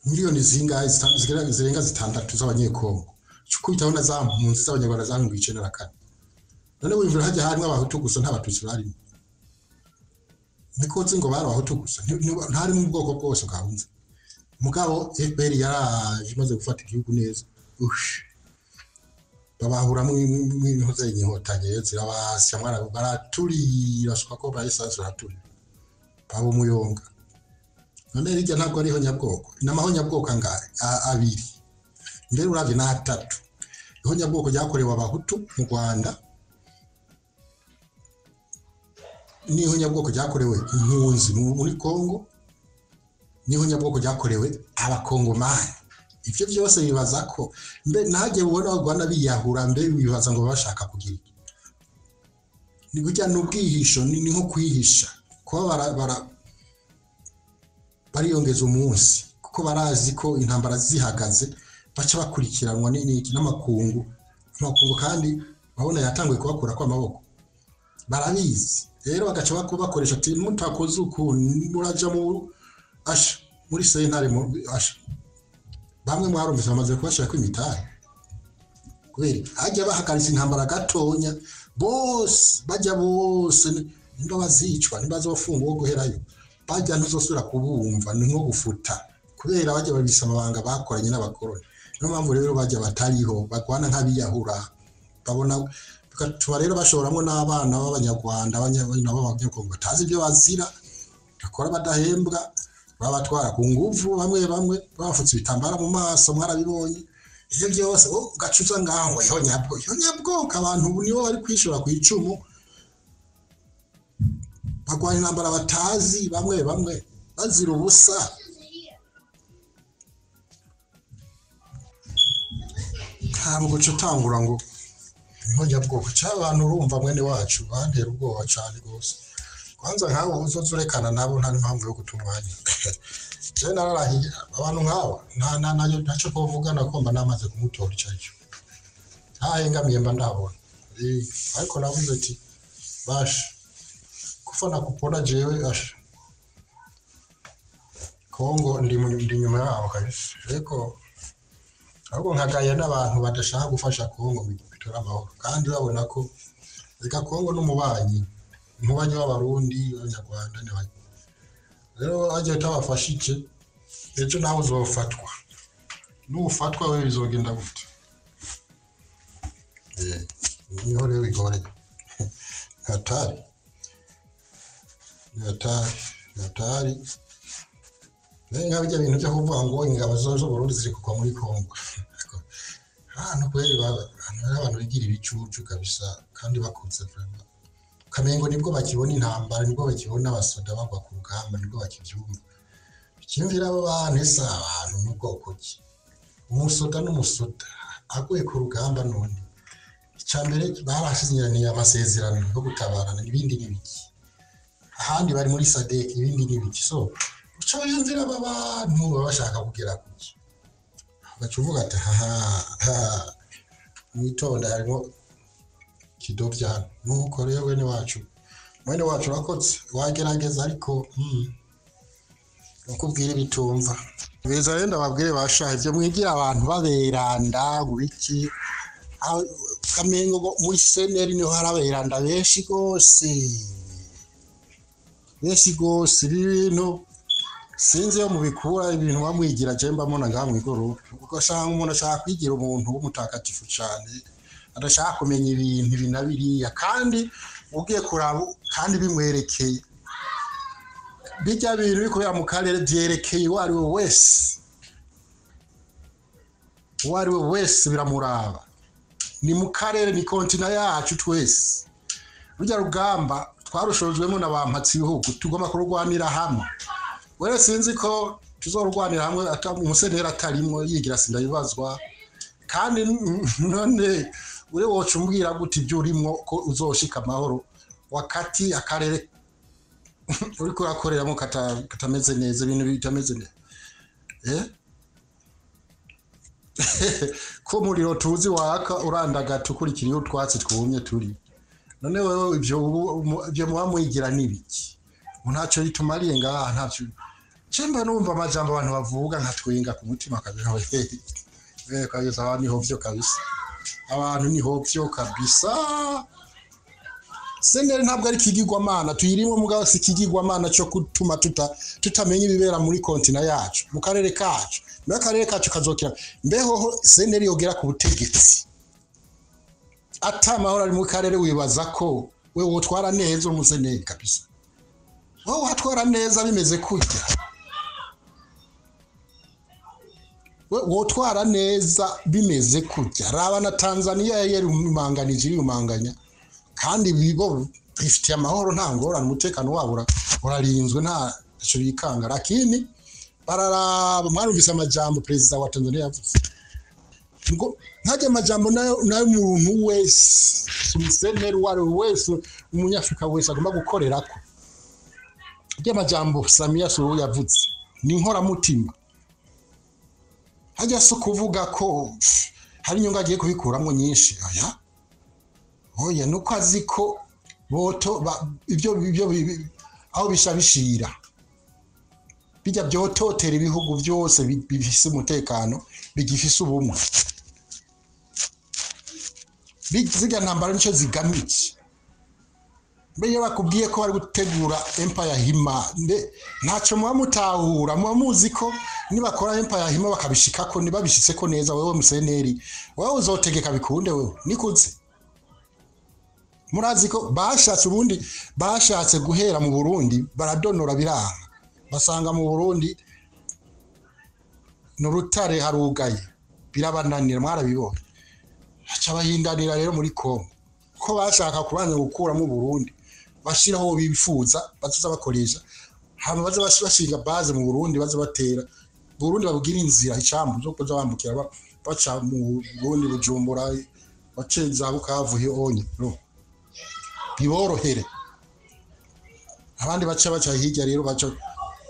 miliyoni zingahe zirenga zitandatu z'abanyekongo. Kubitaho na za mpunzi z'abanyarwanda za mirongo icenda na kane none wimvira hajya harimwo abahutu gusa nta batutsi barimo niko nzi ngo bari abahutu gusa. Ntarimo ubwoko bwose bwahunze mugabo fpr yaraje imaze gufata igihugu neza. Ush. Babahuramwo n'intuze inkotanyi zirabasya baraturira suka ko bayisanzwe baraturira baba umuyonga. None hirya ntabwo ariho nyabwoko. N'amahonyabwoko angahe? A- abiri. Mbere uravye ni atatu ihonyabwoko ryakorewe abahutu mu rwanda. N'ihonyabwoko ryakorewe impunzi mu- muri kongo. N'ihonyabwoko ryakorewe abakongomani. Ivyo byose bibaza ko ntajye ubona abagwana biyahura mbe bibaza ngo bashaka kugira iki? Ni gutya ni ubwihisho ni nko kwihisha. Kuba bariyongeza umunsi. Kuko barazi ko intambara zihagaze baca bakurikiranwa ni- ni- n'amakungu. Amakungu kandi babona yatanguye kubakura kw'amaboko. Barabizi. Rero bagaca bakoresha ati mutakoze uku muraja mu asha muri sentare mu asha. Bamwe mwarumvise bamaze kubashira kw'imitari kubera hajya bahagaritse intambara gatonya bose bajya bose nimba bazicwa nimba bazofungwa wo guherayo. Bajya ntuzosubira kubumva ni nko gufuta. Kubera bajya babisa amabanga bakoranye n'abakoroni. Niyo mpamvu rero bajya batariho bagwana nk'abiyahura. Babona bigatuma rero bashoboramo n'abana b'abanyarwanda abanyabanyarwanda b'abanyakongo batazi ibyo bazira. Bakora badahembwa babatwara ku nguvu bamwe bamwe bafutse ibitambara mu maso mwarabibonye. Ibyo byose oh, ugacuza ngaho. Iyo nyabwo iyo nyabwoko abantu ubu nibo bari kwishora ku icumu. Bagwanya intambara batazi bamwe bamwe bazira ubusa. Ntabwo guca utangura ngo ni ho nyabwoko cy'abantu urumva mwene wacu bantera ubwoba cyane rwose. Kwanza nk'abo uzoza urekana nabo nta n'impamvu yo gutumwanya *laughs* je nararahiye abantu nk'aba nta nta nta- ntacyo kuvuga nakomba namaze kumutora icyo ari cyo ntahengamiye mba ndabona. Eh, ariko navuze ati basha kufa nakupona jewe asha kongo ndi mu- ndi nyuma yabo kabisa. Ariko ahubwo nkagaya n'abantu badashaka gufasha kongo ngo bitore amahoro. Kandi babona ko reka kongo n'umubanyi umubanyi w'abarundi b'abanyarwanda n'abanya rero hagiye utabafasha iki? Ejo nawe uzofatwa. Nufatwa we bizogenda gute? Eh, ni ho rero bigoranye hatari. Hatari. Hatari. Nka bijya bintu byo kuvuga ngo ingabo z'uburundi ziri kugwa muri kongo hano kweri baba- hano hari abantu bigira ibicucu kabisa kandi bakunze vrema kamengo ni bwo bakibona intambara ni bwo bakibona abasoda bagwa ku rugamba ni bwo bakibyumva ikiyumvira abo bantu ese abantu n'ubwoko ki? Umusoda n'umusoda. Aguye ku rugamba none. Icya mbere barasinyiraniye amasezerano yo gutabarana ibindi n'ibiki ahandi bari muri sadek ibindi n'ibiki so uca wiyumvira aba bantu baba bashaka kugera kuki ugaca uvuga ati haha mwitonda harimo kidobya nuko rero wene wacu mwene wacu urakoze wagerageza ariko hmm, ukubwira ibitumva beza rero ndababwire bashaha ibyo mwigira abantu baberanda iki kamengo ngo muri seneri ni ho hari aberanda benshi rwose benshi rwose ibi bintu sinzi iyo mubikura ibintu bamwigira je mbamona ngaha mw'iguru ugasanga umuntu ashaka kwigira umuntu w'umutakatifu cyane adashaka kumenya ibintu ibi na biriya kandi ugiye kuraba kandi bimwerekeye. Bijya bintu biri kubera mu karere byerekeye uwo ari we wese. Uwo ari we wese biramuraba. Ni mu karere ni kontina yacu twese. Rujya rugamba twarushojwemo na ba mpatsi ibihugu tugomba kururwanira hamwe wese sinzi ko tuzorwanira hamwe ata- umuseneri atarimwo yigira sindabibazwa kandi none uri woca umbwira gute ibyo urimo ko uzoshika amahoro? Wakati akarere. *laughs* Uri kurakoreramo kata- katameze neza ibintu bitameze neza. Eh? *laughs* ko umuriro tuzi waka urandagata ukurikiriye utwatsi twumye turi. None wewe ibyo muba mwigira n'ibiki ntacyo bitumariye ngaha ntacyo cemba numva amajambo abantu bavuga nkatwenga ku mutima kabisa we kabisa aba ni ho vyo kabisa. Abantu ni ho vyo kabisa. Seneri ntabwo ari ikigirwamana tuyirimo mugabo si ikigirwamana cyo gutuma tuta tutamenya ibibera muri kontina yacu mu karere kacu. Mbere akarere kacu kazokira. Mbeho ho seneri yogera ku butegetsi. Ata amahoro ari mu karere wibaza ko we wotwara neza umuseneri kabisa. Wowe watwara neza bimeze kujya wotwara neza bimeze kujya raba na tanzaniya yarumanganije iriyumanganya kandi bibo bifitiye amahoro nta ngorane. Umutekano wabo ura- urarinzwe nta icyo bikanga. Lakini bararaba mwarumvise amajambo perezida wa tanzania yavuze. Ngo ntajya amajambo na yo na yo umuntu wese umuseneri uwo ari we wese umunyafurika wese agomba gukorera ko ajya amajambo samiya suru yavuze ni inkoramutima. Hajya si ukuvuga ko hari inyungu agiye kubikuramo nyinshi. Oya oya nuko azi ko boto ibyo ibyo aho bisha bishira. Bijya byototera ibihugu byose bi- bifise umutekano bigifise ubumwe. Zirya ntambara ni cyo zigamije. Mbe iyo bakubwiye ko bari gutegura empire hima ntacyo muba mutahura muba muzi ko nibakora empire hima bakabishikako ntibabishitseko neza wewe museneri. Wowe uzotegeka bikunde wewe nikuze. Murazi ko bashatse ubundi bashatse guhera mu burundi baradonora biranga. Basanga mu burundi ni urutare harugaye. Birabananira mwarabibonye. Haca bahindanira rero muri kongo ko bashaka kubanza gukuramo uburundi bashiraho bifuza bazoza bakoresha. Hama baza bash- bashinga base mu burundi baza batera burundi babwira inzira icambu zo kuza bambukira ba- baca mu burundi bujumbura bace za bukavu onye no. Biborohere abandi baca baca hirya rero baca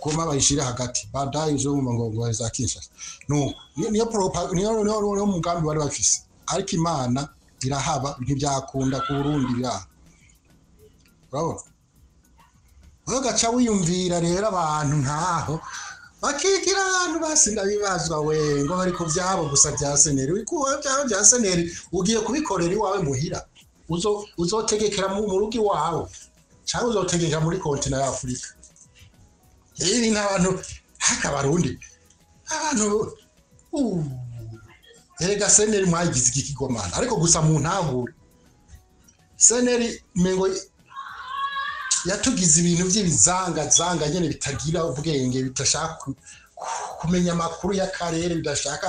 kuma bayishira hagati. Badaye izo mu ngo ngo za Kinshasa. No ni- niyo propa- niyo niyo mugambi bari bafise. Ariko imana irahaba ntibyakunda ku Burundi biraha urabona? Ugaca wiyumvira rero abantu ntaho. Bakigira abantu basinda bibazwa we ngo bari ku byabo gusa bya seneri. Kuba byabo bya seneri. Ugiye kubikorera iwawe muhira? Uzo uzotegekera mu rugo iwawe? Cyangwa uzotegeka muri kontina ya afurika ibi ni abantu haka barundi. Abantu erega seneri mwagize iki kigomana? Ariko gusa mu ntahure seneri yatugize ibintu by'ibizangazanga nyine bitagira ubwenge bidashaka ku- ku- kumenya amakuru y'akarere bidashaka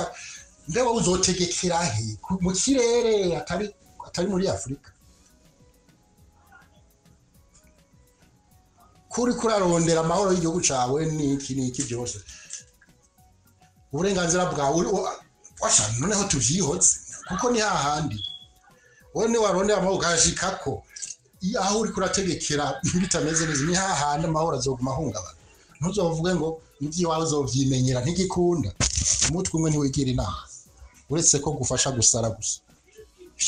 mbeho uzotegekera he? Mu kirere atari muri afurika kuri kurarondera amahoro y'igihugu cyawe n'iki n'iki byose? Uburenganzira bwawe noneho tuvyihotse kuko ni hahandi wowe ni warondera amahoro ukayashika ko aho uri kurategekera bitameze neza ni hahandi amahoro azoguma ahungabana. Ntuzovuge ngo iby'iwawe uzovyimenyera ntigikunda. Umutwe umwe ntiwigira inama uretse ko gufasha gusara gusa.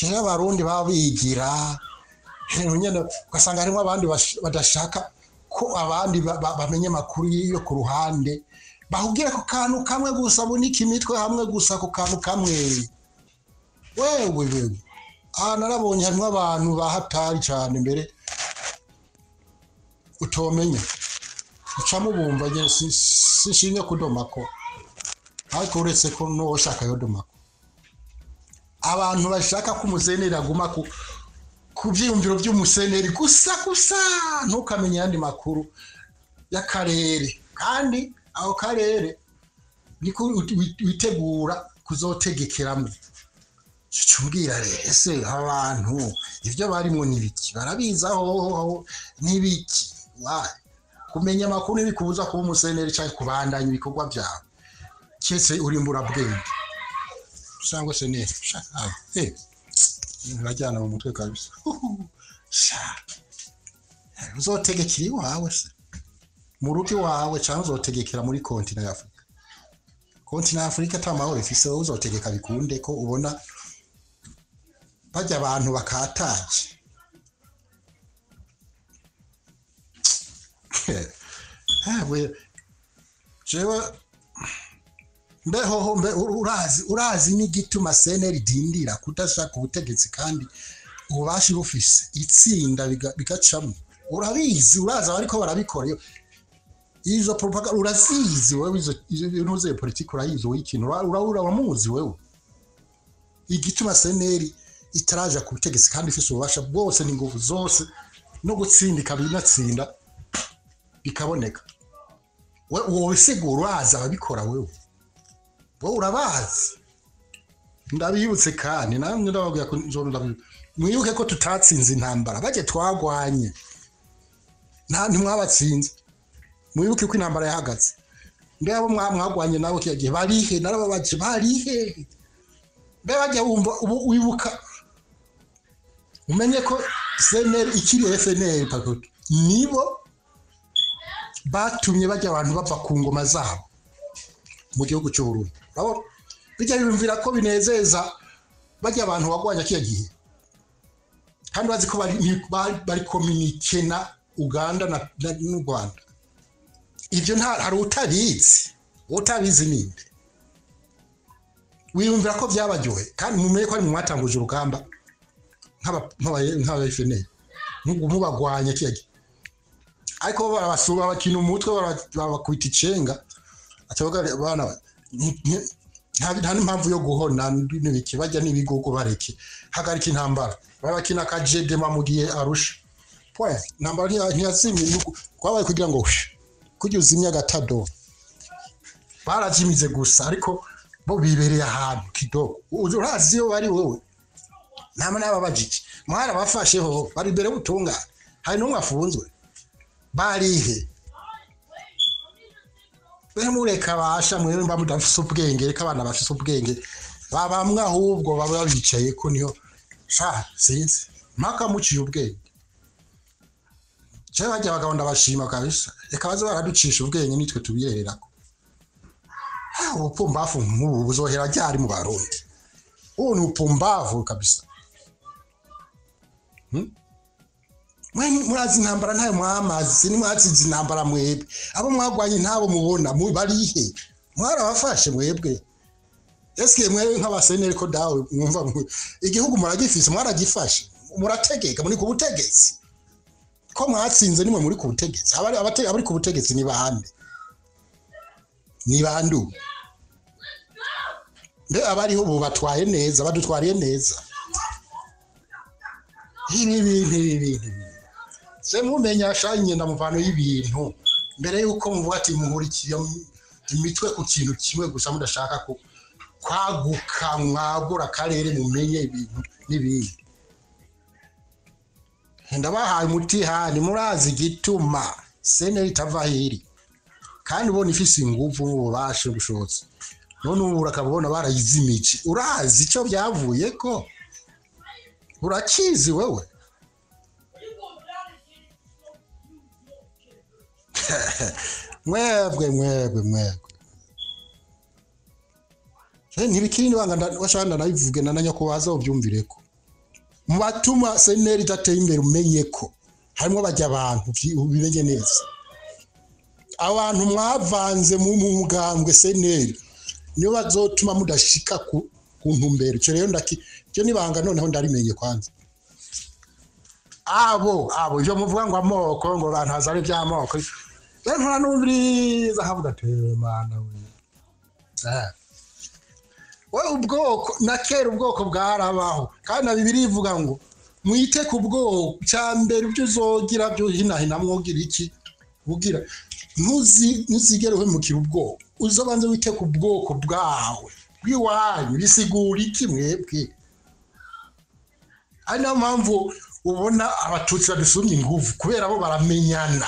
Rero abarundi baba bigira ugasanga harimo abandi badashaka ko abandi ba- ba- bamenya amakuru yo ku ruhande bahubwira ku kantu kamwe gusa bunika imitwe hamwe gusa ku kantu kamwe. Wewe wewe. Aha narabonye harimo abantu bahatari cyane mbere. Utomenya. Ucamo bumva nyine si- sishinye kudoma ko. Ariko uretse ko n'uwo ushaka yodoma ko. Abantu bashaka ko umuseneri aguma ku byiyumviro by'umuseneri gusa gusa ntukamenye ayandi makuru y'akarere. Kandi ako karere niko wit- witegura kuzotegekeramo cumbwira rero ese abantu? Ibyo barimo ni biki? Barabizi aho n'ibiki Why? kumenya amakuru ntibikubuza kuba umuseneri cyangwa kubandanya ibikorwa byawe. Keretse urimbura bwenge cyangwa se neza urajyana mu mutwe kabisa. Sha. uzotegekera iwawe se? Mu rugo iwawe cyangwa uzotegekera muri kontina ya afurika? Kontina ya afurika ata mahoro ifise wowe uzotegeka bikunde ko ubona bajya abantu bakataje. Mbehoho mbe urazi urazi n'igituma seneri dindira kudashaka ubutegetsi kandi ububasha bufise. Itsinda biga- bigacamo. Urabizi urazi abariko barabikora izo propaganda urazizi wewe izo izo bintu ze politiki urayizi wowe ikintu ura- urabura wamuzi wewe. Igituma seneri itaraja ku butegetsi kandi ifise ububasha bwose n'ingufu zose no gutsinda ikabinatsinda bikaboneka. We wowe sigura urazi ababikora wewe. Wowe urabazi. Ndabibutse kandi namwe ndababwira ko nzo ndabibuka mwibuke ko tutatsinze intambara bajye twagwanye. Nta ntimwabatsinze. Mwibuke ko intambara yahagaze. Mbe abo mwa- mwagwanye nabo kiya gihe barihe narababaje barihe? Mbe bajya wumva wibuka umenye ko CNL ikiri FNL pakoto nibo batumye bajya abantu bava ku ngoma zabo mu gihugu cy'u Burundi. Urabona? Bijya biyumvira ko binezeza bajya abantu bagwanya kiya gihe. Kandi bazi ko bari ni- bari- bari kominike na Uganda n'u Rwanda. Ibyo hari utabizi. Utabizi ninde? Wiyumvira ko byabaryohe kandi mumenye ko ari mu mwatanguje urugamba. Nk'aba nk'aba- nk'aba FNL mubagwanya kiya gihe ariko bo barabasuba bakina umutwe babakubita icenga. Bana nta n'impamvu yo guhona n'ibiki bajya n'ibigogo bareke. Hagarika intambara. Babakina akajede mamugiye arusha. Point intambara ntiya- ntiyazimye. Kwabaye kugira ngo kujya uzimya agatado. Barazimize gusa ariko bo bibereye ahantu kidogo. Urazi iyo bari wowe? Nama n'ababajije mwarabafasheho bari imbere y'ubutungane hari n'umwe afunzwe barihe mwe mureka basha mwe mba mudafise ubwenge reka abana bafise ubwenge babamwe ahubwo baba bicaye ko niyo sha sinzi. Mpaka muciye ubwenge jewe bajya abagabo ndabashima kabisa. Reka baze baraducisha ubwenge nitwe tubirererako Ah, ubupumbavu nk'ubu buzohera ryari mu barundi. Ubu ni upumbavu kabisa. Murazi intambara ntayo mwamazi nimwatsinze intambara mwebwe. Abo mwagwanye ntabo mubona mu- barihe mwarabafashe mwebwe. Eske mwewe nk'abaseneri ko dawe mwumva igihugu muragifise mwaragifashe. Murategeka muri ku butegetsi. Ko mwatsinze nimwe muri ku butegetsi. Abari ku butegetsi ni bande? Ni bandu? Mbe abariho ubu neza badutwariye neza. Ibi bintu ibi bintu ibi. se mumenya sha inyenda muvano y'ibintu mbere yuko muvuga ati muhurikiye imitwe ku kintu kimwe gusa mudashaka ko kwaguka mwagura akarere mumenye ibintu n'ibindi. Ndabahaye umutihani murazi igituma. Sene ritava hiri kandi ubona ifise inguvu n'ububasha n'ubushobozi. None ubu urakabona barayizimije urazi icyo byavuye ko urakizi wewe? *laughs* Mwebwe mwebwe mwebwe. Ntibikiri nibanga washanda nabivuge na nanya ko waza ubyumvire ko mu batuma seneri idateye imbere umenye ko. Harimo bajya abantu bimenye neza. Abantu mwavanze mu mugambwe seneri. Niyo bazotuma mudashika ku ntumbero. Icyo rero icyo nibanga noneho ndarimenye kwanza. Abo abo ibyo muvuga ngo amoko ngo abantu hazari iby'amoko. Rero nturanumviriza havuga ati mana we. We ubwoko na kera ubwoko bwarabaho. Kandi na bibiri ivuga ngo mwite ku bwoko cya mbere ibyo uzogira byo hinahina mwogira iki? Ugira ntuzigere uhemukira ubwoko. Uzobanze wite ku bwoko bwawe. Bw'iwanyu bisigura iki mwebwe? Ari na yo mpamvu ubona abatutsi badusumye ingufu kubera bo baramenyana.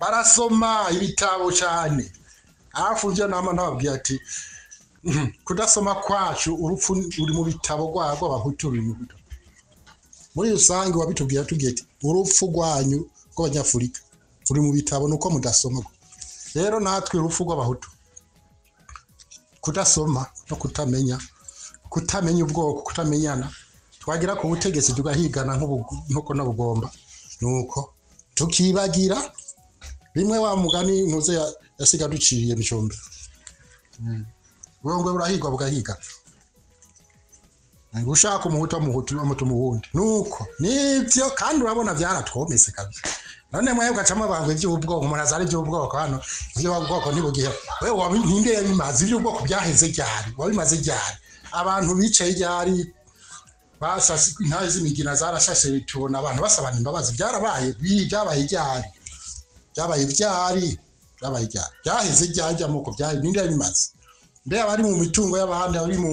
Barasoma ibitabo cyane hafungiye nama ntababwira ati kudasoma kwacu urupfu ruri mu bitabo rw'abahutu ruri mu bitabo. Muri rusange wabitubwira tubwira ati urupfu rwanyu rw'abanyafurika ruri mu bitabo ni uko mudasoma. Rero natwe urupfu rw'abahutu kudasoma no kutamenya kutamenya ubwoko kutamenyana twagera ku butegetsi tugahigana nk'uko nabugomba. Ni uko tukibagira rimwe wa mugani ntuze yasiga duciriye micombe ubwo burahigwa bugahiga. Ushaka umuhutu amuta umuwundi nuko ni byo kandi urabona byaratwometse kabisa. None mwe ugacamo abantu iby'ubwoko umuntu azana iby'ubwoko hano. Iby'ubwoko ntibugihe wewe ninde yabimaze iby'ubwoko byaheze ryari? Wabimaze ryari? Abantu bicaye ryari? Basase intazi z'imigina zarashashe tubona abantu basabana imbabazi byarabaye byabaye ryari byabaye ryari byabaye ryari byaheze ryari by'amoko byari ninde yabimaze? Mbe abari mu mitungo y'abandi abari mu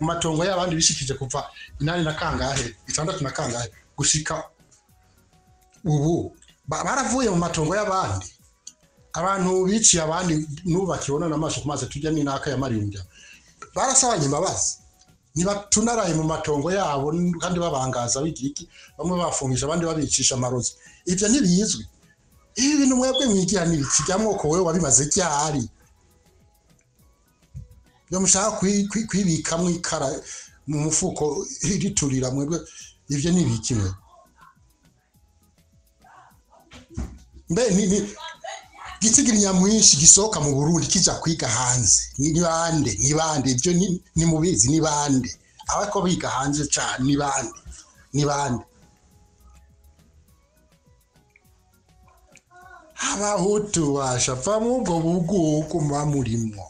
matongo y'abandi bishikije kuva inani na kangahe itandatu na kangahe gushika ubu. Baravuye mu matongo y'abandi. Abantu biciye abandi n'ubu bakibona n'amaso ku mazi tujya n'inaka ya marindya. Barasabanye imbabazi ntibatunaraye mu matongo yabo kandi babangaza bigira bamwe bafungije abandi babicisha amarozi. Ibyo ntibizwi. Ibi bintu mwebwe mwigira ni iki by'amoko wowe wabimaze ryari? Iyo mushaka kwibikamo ikara mu mufuko riturira mwebwe ibyo ni ibiki mwe mbe ni gitsigiri nyamwinshi gisohoka mu burundi kijya kwiga hanze. Ni bande ni bande ibyo ni mubizi ni bande abako biga hanze cyane ni bande ni bande abahutu bashapfa ubwo bwoko muba murimo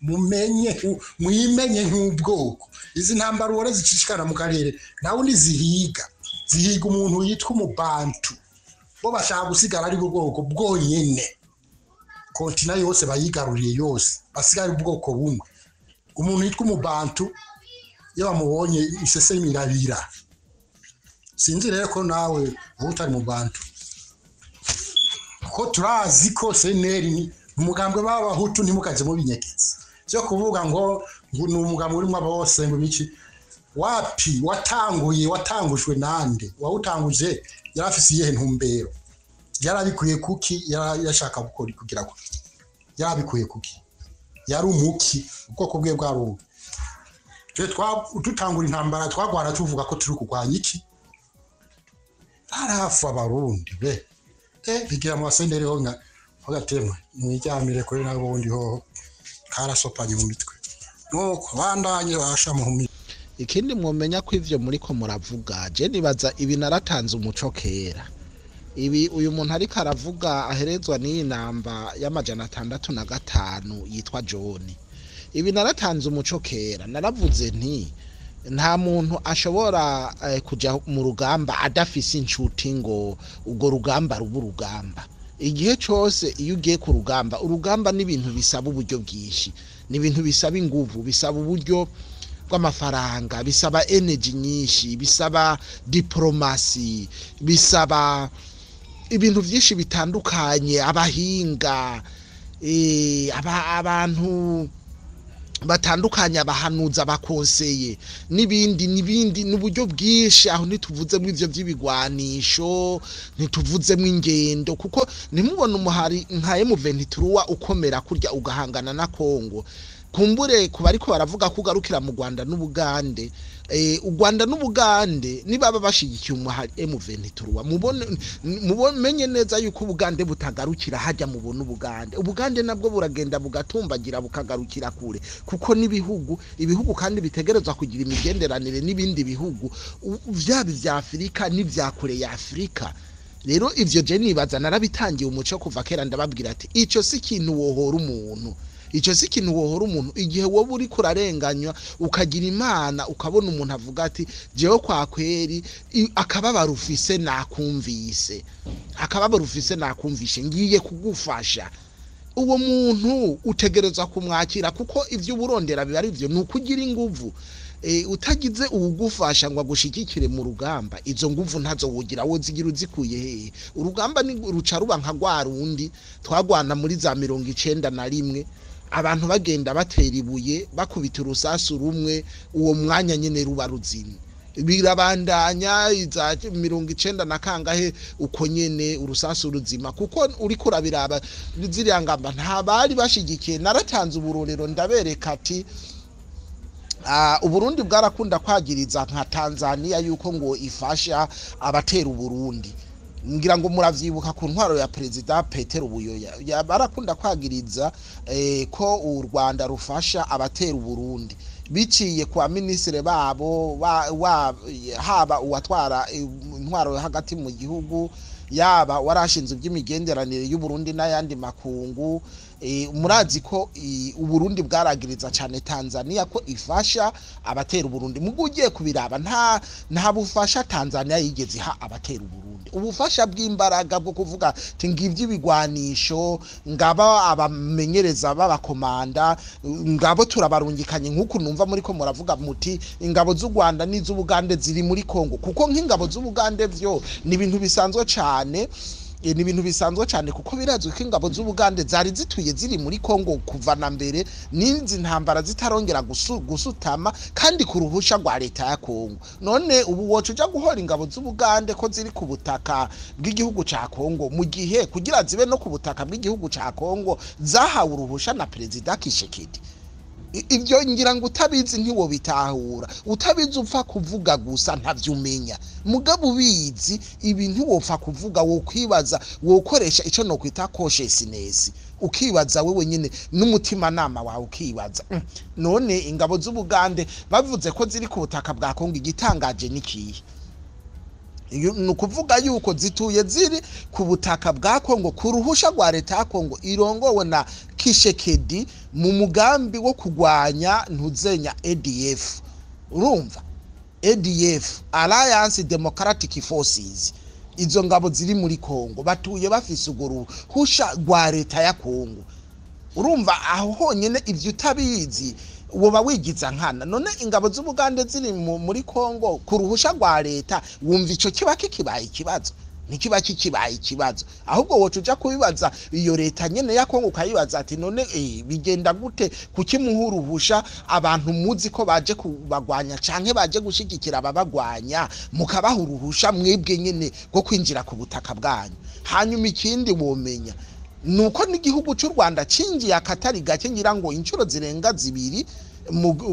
mumenye mwimenye nk'ubwoko. Izi ntambara ubona zicishikana mu karere nawe zihiga zihiga umuntu yitwa umubantu. Bo bashaka gusigara ari bwoko bwonyine kontina yose bayigaruriye yose. Basigare ubwoko bumwe. Umuntu yitwa umubantu iyo bamubonye isese mirabira sinzi rero ko nawe uba utari mu bantu ko turazi ko seneri umugambwe b'abahutu ntimukaze mubinyegetse byo kuvuga ngo ni umugambwe urimo bose ngo ibiki wapi watanguye watangujwe nande? Wawutanguje yari afise iyihe ntumbero? Yari abikuye kuki yari yashaka kugira ngo yari abikuye kuki? Yari umuki. Ubwoko bwe bwari ubu. Dutangura intambara twagwana tuvuga ko turi kurwanya iki? Harafu abarundi be. Bigira mu basenderi ho nka bagatemwe mwijyamire kuri n'abundi ho karasopanye mu mitwe. Nuko bandanye basha mu ikindi mwomenya ko ivyo muriko muravuga je nibaza ibi naratanze umuco kera. Ibi uyu muntu ariko aravuga aherezwa n'iyi namba y'amajana atandatu na gatanu yitwa john. Ibi naratanze umuco kera naravuze nti nta muntu ashobora eh, kuja mu rugamba adafise inshuti ngo urwo rugamba ruba urugamba. Igihe cyose iyo ugiye ku rugamba urugamba ni ibintu bisaba uburyo bwinshi. Ni ibintu bisaba inguvu bisaba uburyo bw'amafaranga bisaba energy nyinshi bisaba diplomasi bisaba ibintu byinshi bitandukanye abahinga eh, aba- abantu batandukanye abahanuza abakonseye n'ibindi n'ibindi n'uburyo bwinshi. Aho ntituvuzemo ivyo vy'ibigwanisho ntituvuzemo ingendo kuko ntimubone umuhari nka M23 ukomera kurya ugahangana na Kongo kumbure kuba ariko baravuga ko ugarukira mu Rwanda n'Ubugande eh, u Rwanda n'Ubugande nibaba bashigikiye umuhari M23 mubone mumenye neza yuko Ubugande butagarukira hajya mubona Ubugande Ubugande nabwo buragenda bugatumbagira bukagarukira kure. Kuko n'ibihugu ibihugu kandi bitegerezwa kugira imigenderanire n'ibindi bihugu vyaba vya Afurika n'ivya kure ya Afurika rero ivyo je nibaza narabitangiye umuco kuva kera ndababwira ati ico si ikintu wohora umuntu. Icyo si ikintu wohora umuntu igihe wowe uri kurarenganywa ukagira imana ukabona umuntu avuga ati jewe kwa kweri akababaro ufise nakumvise. Akababaro ufise nakumvishe ngiye kugufasha. Uwo muntu utegereza kumwakira kuko ivyo uburondera biba ari byo ni ukugira inguvu. E, utagize uwugufasha ngo agushigikire mu rugamba. Izo nguvu ntazo wogira wo zigira uzikuye hehe urugamba ni ruca ruba nka rwa rundi twagwana muri za mirongo icenda na rimwe. Abantu bagenda batera ibuye bakubita urusasu rumwe uwo mwanya nyene ruba ruzimye birabandanya iza mirongo icenda na kangahe uko nyene urusasu ruzima. Kuko uriko urabiraba ziriya ngamba nta bari bashigikiye. Naratanze uburorero ndabereka ati Ah, uburundi bwarakunda kwagiriza nka tanzania yuko ngo ifasha abatera uburundi ngira ngo muravyibuka ku ntwaro ya perezida petero buyoya Ya- barakunda kwagiriza eh, ko u rwanda rufasha abatera uburundi biciye kwa minisitiri babo haba uwatwara eh, intwaro hagati mu gihugu yaba warashinze iby'imigenderanire y'uburundi n'ayandi makungu murazi ko i- uburundi bwaragiriza cyane tanzania ko ifasha abatera uburundi. Mugo ugiye kubiraba nta nta bufasha tanzania yigeze iha abatera uburundi. Ubufasha bw'imbaraga bwo kuvuga ngibyo ibigwanisho ngaba abamenyereza b'abakomanda ngabo turabarungikanye nk'uku numva muri ko muravuga muti ingabo z'u rwanda n'iz'ubugande ziri muri kongo. Kuko nk'ingabo z'ubugande byo ni ibintu bisanzwe cyane Eh, ni ibintu bisanzwe cyane kuko birazwi ko ingabo z'ubugande zari zituye ziri muri kongo kuva na mbere n'izi ntambara zitarongera gusu- gusutama kandi ku ruhusha rwa leta ya kongo none ubu woca uja guhora ingabo z'ubugande ko ziri ku butaka bw'igihugu ca kongo mu gihe kugira zibe no ku butaka bw'igihugu ca kongo zahawe uruhusha na perezida kishekedi. Ibyo ngira ngo utabizi ntiwobitahura. Utabizi upfa kuvuga gusa ntavyumenya mugabo ubizi ibi ntiwopfa kuvuga wokwibaza wokoresha ico nokwita consciousness. Ukibaza wewe nyene n'umutimanama wawe ukibaza. "Mm, none ingabo z'ubugande bavuze ko ziri ku butaka bwa kongo igitangaje nikihe ni ukuvuga yuko zituye ziri ku butaka bwa kongo ku ruhusha rwa leta ya kongo irongowe na kishekedi mu mugambi wo kurwanya ntuzenya adf urumva? Adf alliance democratic forces. Izo ngabo ziri muri kongo batuye bafise urwo ruhusha rwa leta ya kongo. Urumva? Aho honyine ibyo utabizi. Woba wigiza nkana. None ingabo z'ubugande ziri mu- muri kongo ku ruhusha rwa leta wumva icyo kiba kikibaye ikibazo? Ntikiba kikibaye ikibazo? Ahubwo woca uja kubibaza iyo leta nyene ya kongo ukayibaza ati none eh, bigenda gute? Kukimuha uruhusha? Abantu muzi ko baje kubagwanya canke baje gushigikira ababagwanya? Mukabaha uruhusha mwebwe nyene rwo kwinjira ku butaka bwanyu. Hanyuma ikindi womenya nuko n'igihugu cy'u Rwanda cinjiye akatari gake ngira ngo inshuro zirenga zibiri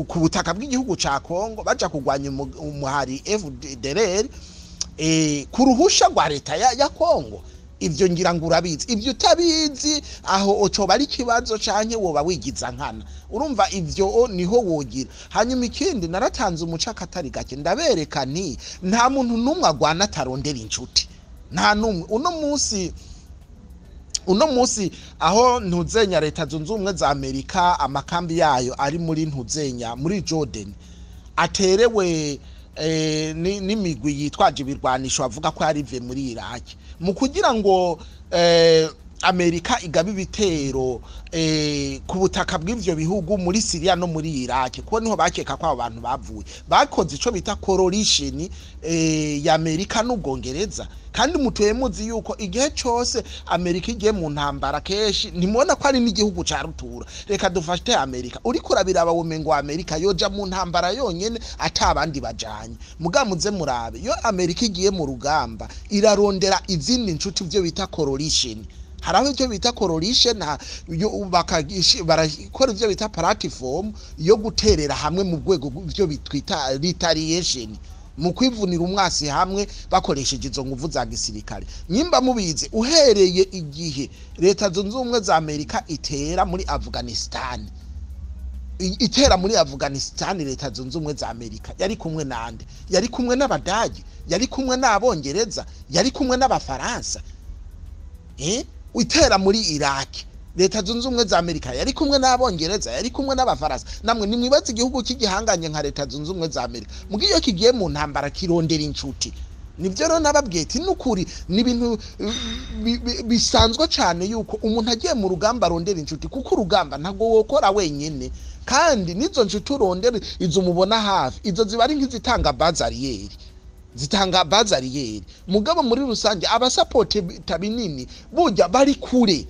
ku butaka bw'igihugu ca Kongo baja kugwanya umu- umuhari FDLR eh, ku ruhusha rwa leta ya, Kongo ivyo ngira ngo urabizi. Ivyo utabizi aho ocoba ari ikibazo canke woba wigiza nkana. Urumva ivyo o ni ho wogira. Hanyuma ikindi naratanze umuco akatari gake. Ndabereka nti nta muntu n'umwe agwana atarondera inshuti nta n'umwe. Uno munsi uno munsi aho ntuzenya leta zunze ubumwe za amerika amakambi yayo ari muri ntuzenya muri jordan aterewe eh, ni- n'imigwi yitwaje ibirwanisho avuga ko yarive muri iraki mu kugira ngo eh, amerika igaba ibitero eh, ku butaka bw'ivyo bihugu muri siriya no muri iraki kuko ni ho bakeka ko abo bantu bavuye. Bakoze ico bita coalition eh, ya amerika n'ubwongereza. Kandi mutuye muzi yuko igihe cyose amerika igiye mu ntambara kenshi ntimubona ko ari n'igihugu ca rutura. Reka dufate amerika. Uriko urabiraba womengo amerika yoja mu ntambara yonyene ata abandi bajanye. Mugamuze murabe iyo amerika igiye mu rugamba irarondera izindi nshuti byo bita coalition. Hari aho ibyo bita bakagishi- barakora ibyo bita platform yo guterera hamwe mu rwego byo bitwita retaliation mu kwivunira umwasi hamwe bakoresheje izo nguvu za gisirikare. Nyimba mubizi uhereye igihe leta zunze ubumwe za amerika itera muri afghanistan. I- itera muri afghanistan leta zunze ubumwe za amerika. Yari kumwe nande? Yari kumwe n'abadage? Yari kumwe n'abongereza? Yari kumwe n'abafaransa? Eh itera muri iraki leta zunze ubumwe za amerika yari kumwe n'abongereza yari kumwe n'abafaransa namwe nimwibaze igihugu cy'igihanganye nka leta zunze ubumwe za amerika. Mugihe iyo kigiye mu ntambara kirondera inshuti. Nibyo rero nababwiye nukuri ni ibintu bi- bi- bisanzwe cyane yuko umuntu agiye mu rugamba arondera inshuti kuko urugamba ntabwo wokora wenyine. Kandi n'izo nshuti urondera izo umubona hafi izo ziba ari nk'izitanga bazariyeri. Zitanga bazariyeri. Mugabo muri rusange abasapoti binini burya bari kure.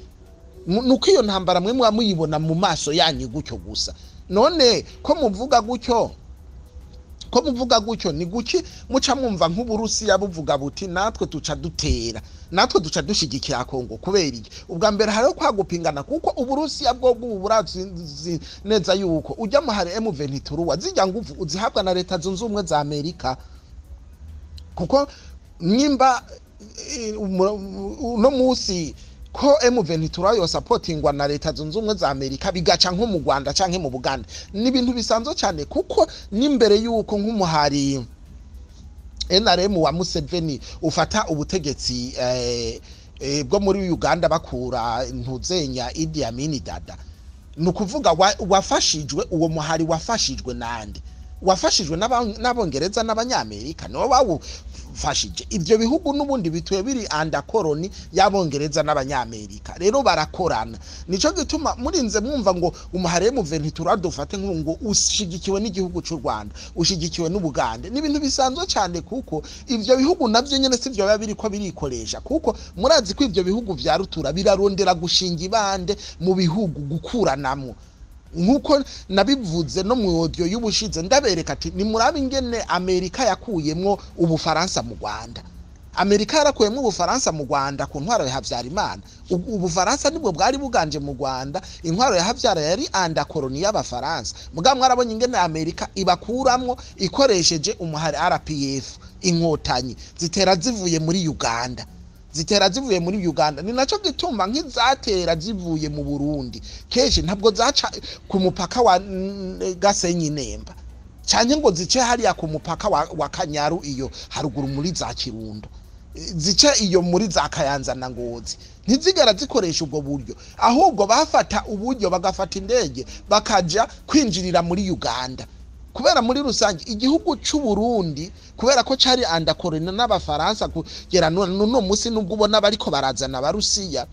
Nuko iyo ntambara mwe muba muyibona mu maso yanyu gutyo gusa. None ko muvuga gutyo ko muvuga gutyo ni guki muca mwumva nk'uburusiya buvuga buti natwe tuca dutera natwe duca dushigikira kongo kubera iki? Ubwa mbere hariho kwagupingana kuko uburusiya bwo burazi neza yuko. Ujya mu hari M23 zijya nguvu uzihabwa na leta zunze ubumwe za Amerika. Kuko nimba eh, uno musi ko M23 yo supportingwa na leta zunze ubumwe za Amerika bigaca nko mu Rwanda canke mu Buganda. Ni ibintu bisanzwe cyane kuko n'imbere yuko nk'umuhari NRM wa Museveni ufata ubutegetsi eh, eh, bwo muri Uganda bakura ntuzenya Idi Amin Dada. Ni ukuvuga wa- wafashijwe uwo muhari wafashijwe nande wafashijwe n'abongereza n'abanyamerika nibo bawufashije. Ibyo bihugu n'ubundi bituye biri anda koroni y'abongereza n'abanyamerika. Rero barakorana. Nico gituma murinze mwumva ngo umuhare mu ventura dufate ngo ushigikiwe n'igihugu cy'u Rwanda ushigikiwe n'Ubugande. Ni ibintu bisanzwe cyane kuko ibyo bihugu navyo nyene sivyo biba biriko birikoresha. Kuko murazi ko ibyo bihugu vya rutura birarondera gushinga ibande mu bihugu gukuranamwo nk'uko nabivuze no mu audio y'ubushize ndabereka ati nimurabe ingene Amerika yakuyemwo ubufaransa mu Rwanda. Amerika yarakuyemwo ubufaransa mu Rwanda ku ntwaro ya Havyarimana. Ubu- ubufaransa ni bwo bwari buganje mu Rwanda. Intwaro ya Havyara yari anda koloni y'abafaransa. Mugabo mwarabonye ingene Amerika ibakuramwo ikoresheje umuhari RPF inkotanyi zitera zivuye muri Uganda. Zitera zivuye muri Uganda. Ni naco gituma nk'izatera zivuye mu Burundi. Kenshi ntabwo zaca ku mupaka wa Gasenyi Nemba. Cyane ngo zice hariya ku mupaka wa, wa Kanyaru iyo haruguru muri za Kirundo. Zice iyo muri za Kayanza na Ngozi. Ntizigera zikoresha ubwo buryo. Ahubwo bafata uburyo bagafata indege bakaja kwinjirira muri Uganda. Kubera muri rusange igihugu cy'u Burundi kubera ko cari andakorana n'abafaransa kugera nu- nuno musi nubwo ubona bariko barazana abarusiya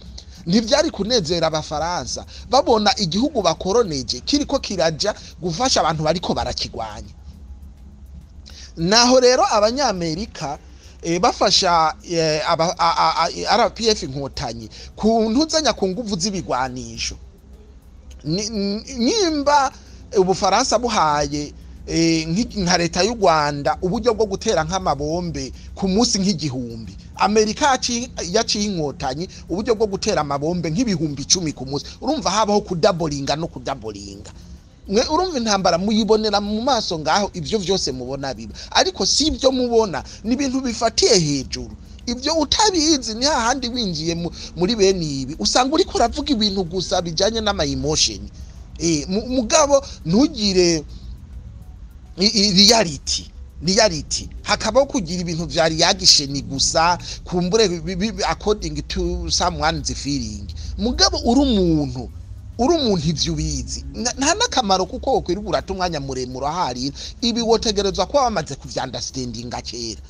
ntivyari kunezera abafaransa. Babona igihugu bakoroneje kiriko kiraja gufasha abantu bariko barakigwanya. Naho rero abanyamerika e, bafasha e, a, RPF inkotanyi ku ntuzanya ku nguvu z'ibigwanisho. Ni- ni- nyimba ubufaransa buhaye eh, nka leta y'u rwanda uburyo bwo gutera nk'amabombe ku munsi nk'igihumbi. Amerika yaci- yaciye inkotanyi uburyo bwo gutera amabombe nk'ibihumbi icumi ku munsi. Urumva habaho kudaboringa no kudaboringa mwe urumva intambara muyibonera mu maso ngaho ibyo byose mubona biba. Ariko si ibyo mubona ni ibintu bifatiye hejuru. Ibyo utabizi ni hahandi winjiye mu- muri bene ibi. Usanga uriko uravuga ibintu gusa bijyanye n'ama emotion. Eh mu- mugabo ntugire reality. Reality. Hakabaho kugira ibintu vya reaction gusa kumbure according to someone's feeling. Mugabo uri umuntu uri umuntu ivyo ubizi. Nta n'akamaro kuko wokwiriwe urata umwanya muremure aharira ibi wotegerezwa kuba bamaze kuvyandastandinga kera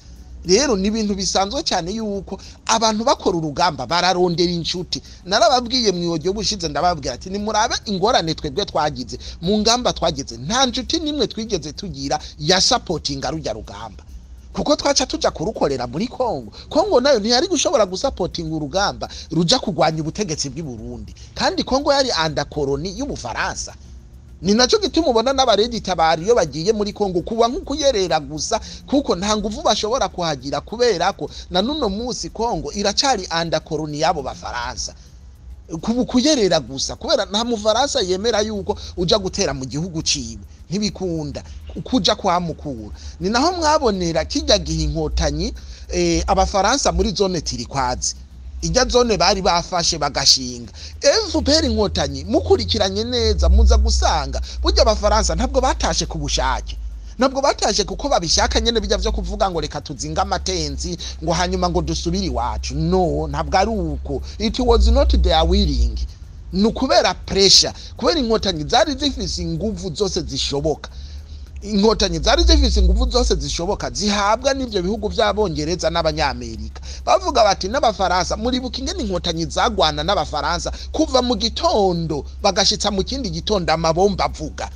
rero ni ibintu bisanzwe cyane yuko abantu bakora urugamba bararondera inshuti. Narababwiye mu iyogiyo bushize ndababwira ati nimurabe ingorane twebwe twagize. Mu ngamba twagize. Nta nshuti nimwe twigeze tugira ya sapotinga rujya rugamba. Kuko twaca tuja kurukorera muri Kongo. Kongo na yo ntiyari gushobora gusapotinga urugamba ruja kugwanya ubutegetsi bw'i Burundi. Kandi Kongo yari anda koloni y'Ubufaransa ni na cyo gituma ubona n'abareditabari iyo bagiye muri Kongo kuba nk'ukuyerera gusa kuko nta nguvu bashobora kuhagira kubera ko na nuno munsi Kongo iracari anda koloni y'abo bafaransa. Kuyerera gusa kubera nta mufaransa yemera yuko uja gutera mu gihugu ciwe. Ntibikunda kuja kwamukura ni naho mwabonera kijya gihe inkotanyi eh, abafaransa muri zone tirikwazi ijya zone bari bafashe bagashinga. FPR inkotanyi mukurikiranye neza muza gusanga. Burya abafaransa ntabwo batashe ku bushake. Ntabwo batashe kuko babishaka nyene bijya vyo kuvuga ngo reka tuzinga amatenzi ngo hanyuma ngo dusubire iwacu. No ntabwo ari uko. It was not their willing. Ni ukubera pressure. Kubera inkotanyi zari zifise inguvu zose zishoboka. Inkotanyi zari zifise inguvu zose zishoboka zihabwa n'ivyo bihugu vy'abongereza n'abanyamerika. Bavuga bati n'abafaransa muribuka ingene inkotanyi zagwana n'abafaransa kuva mu gitondo bagashitsa mu kindi gitondo amabomba avuga.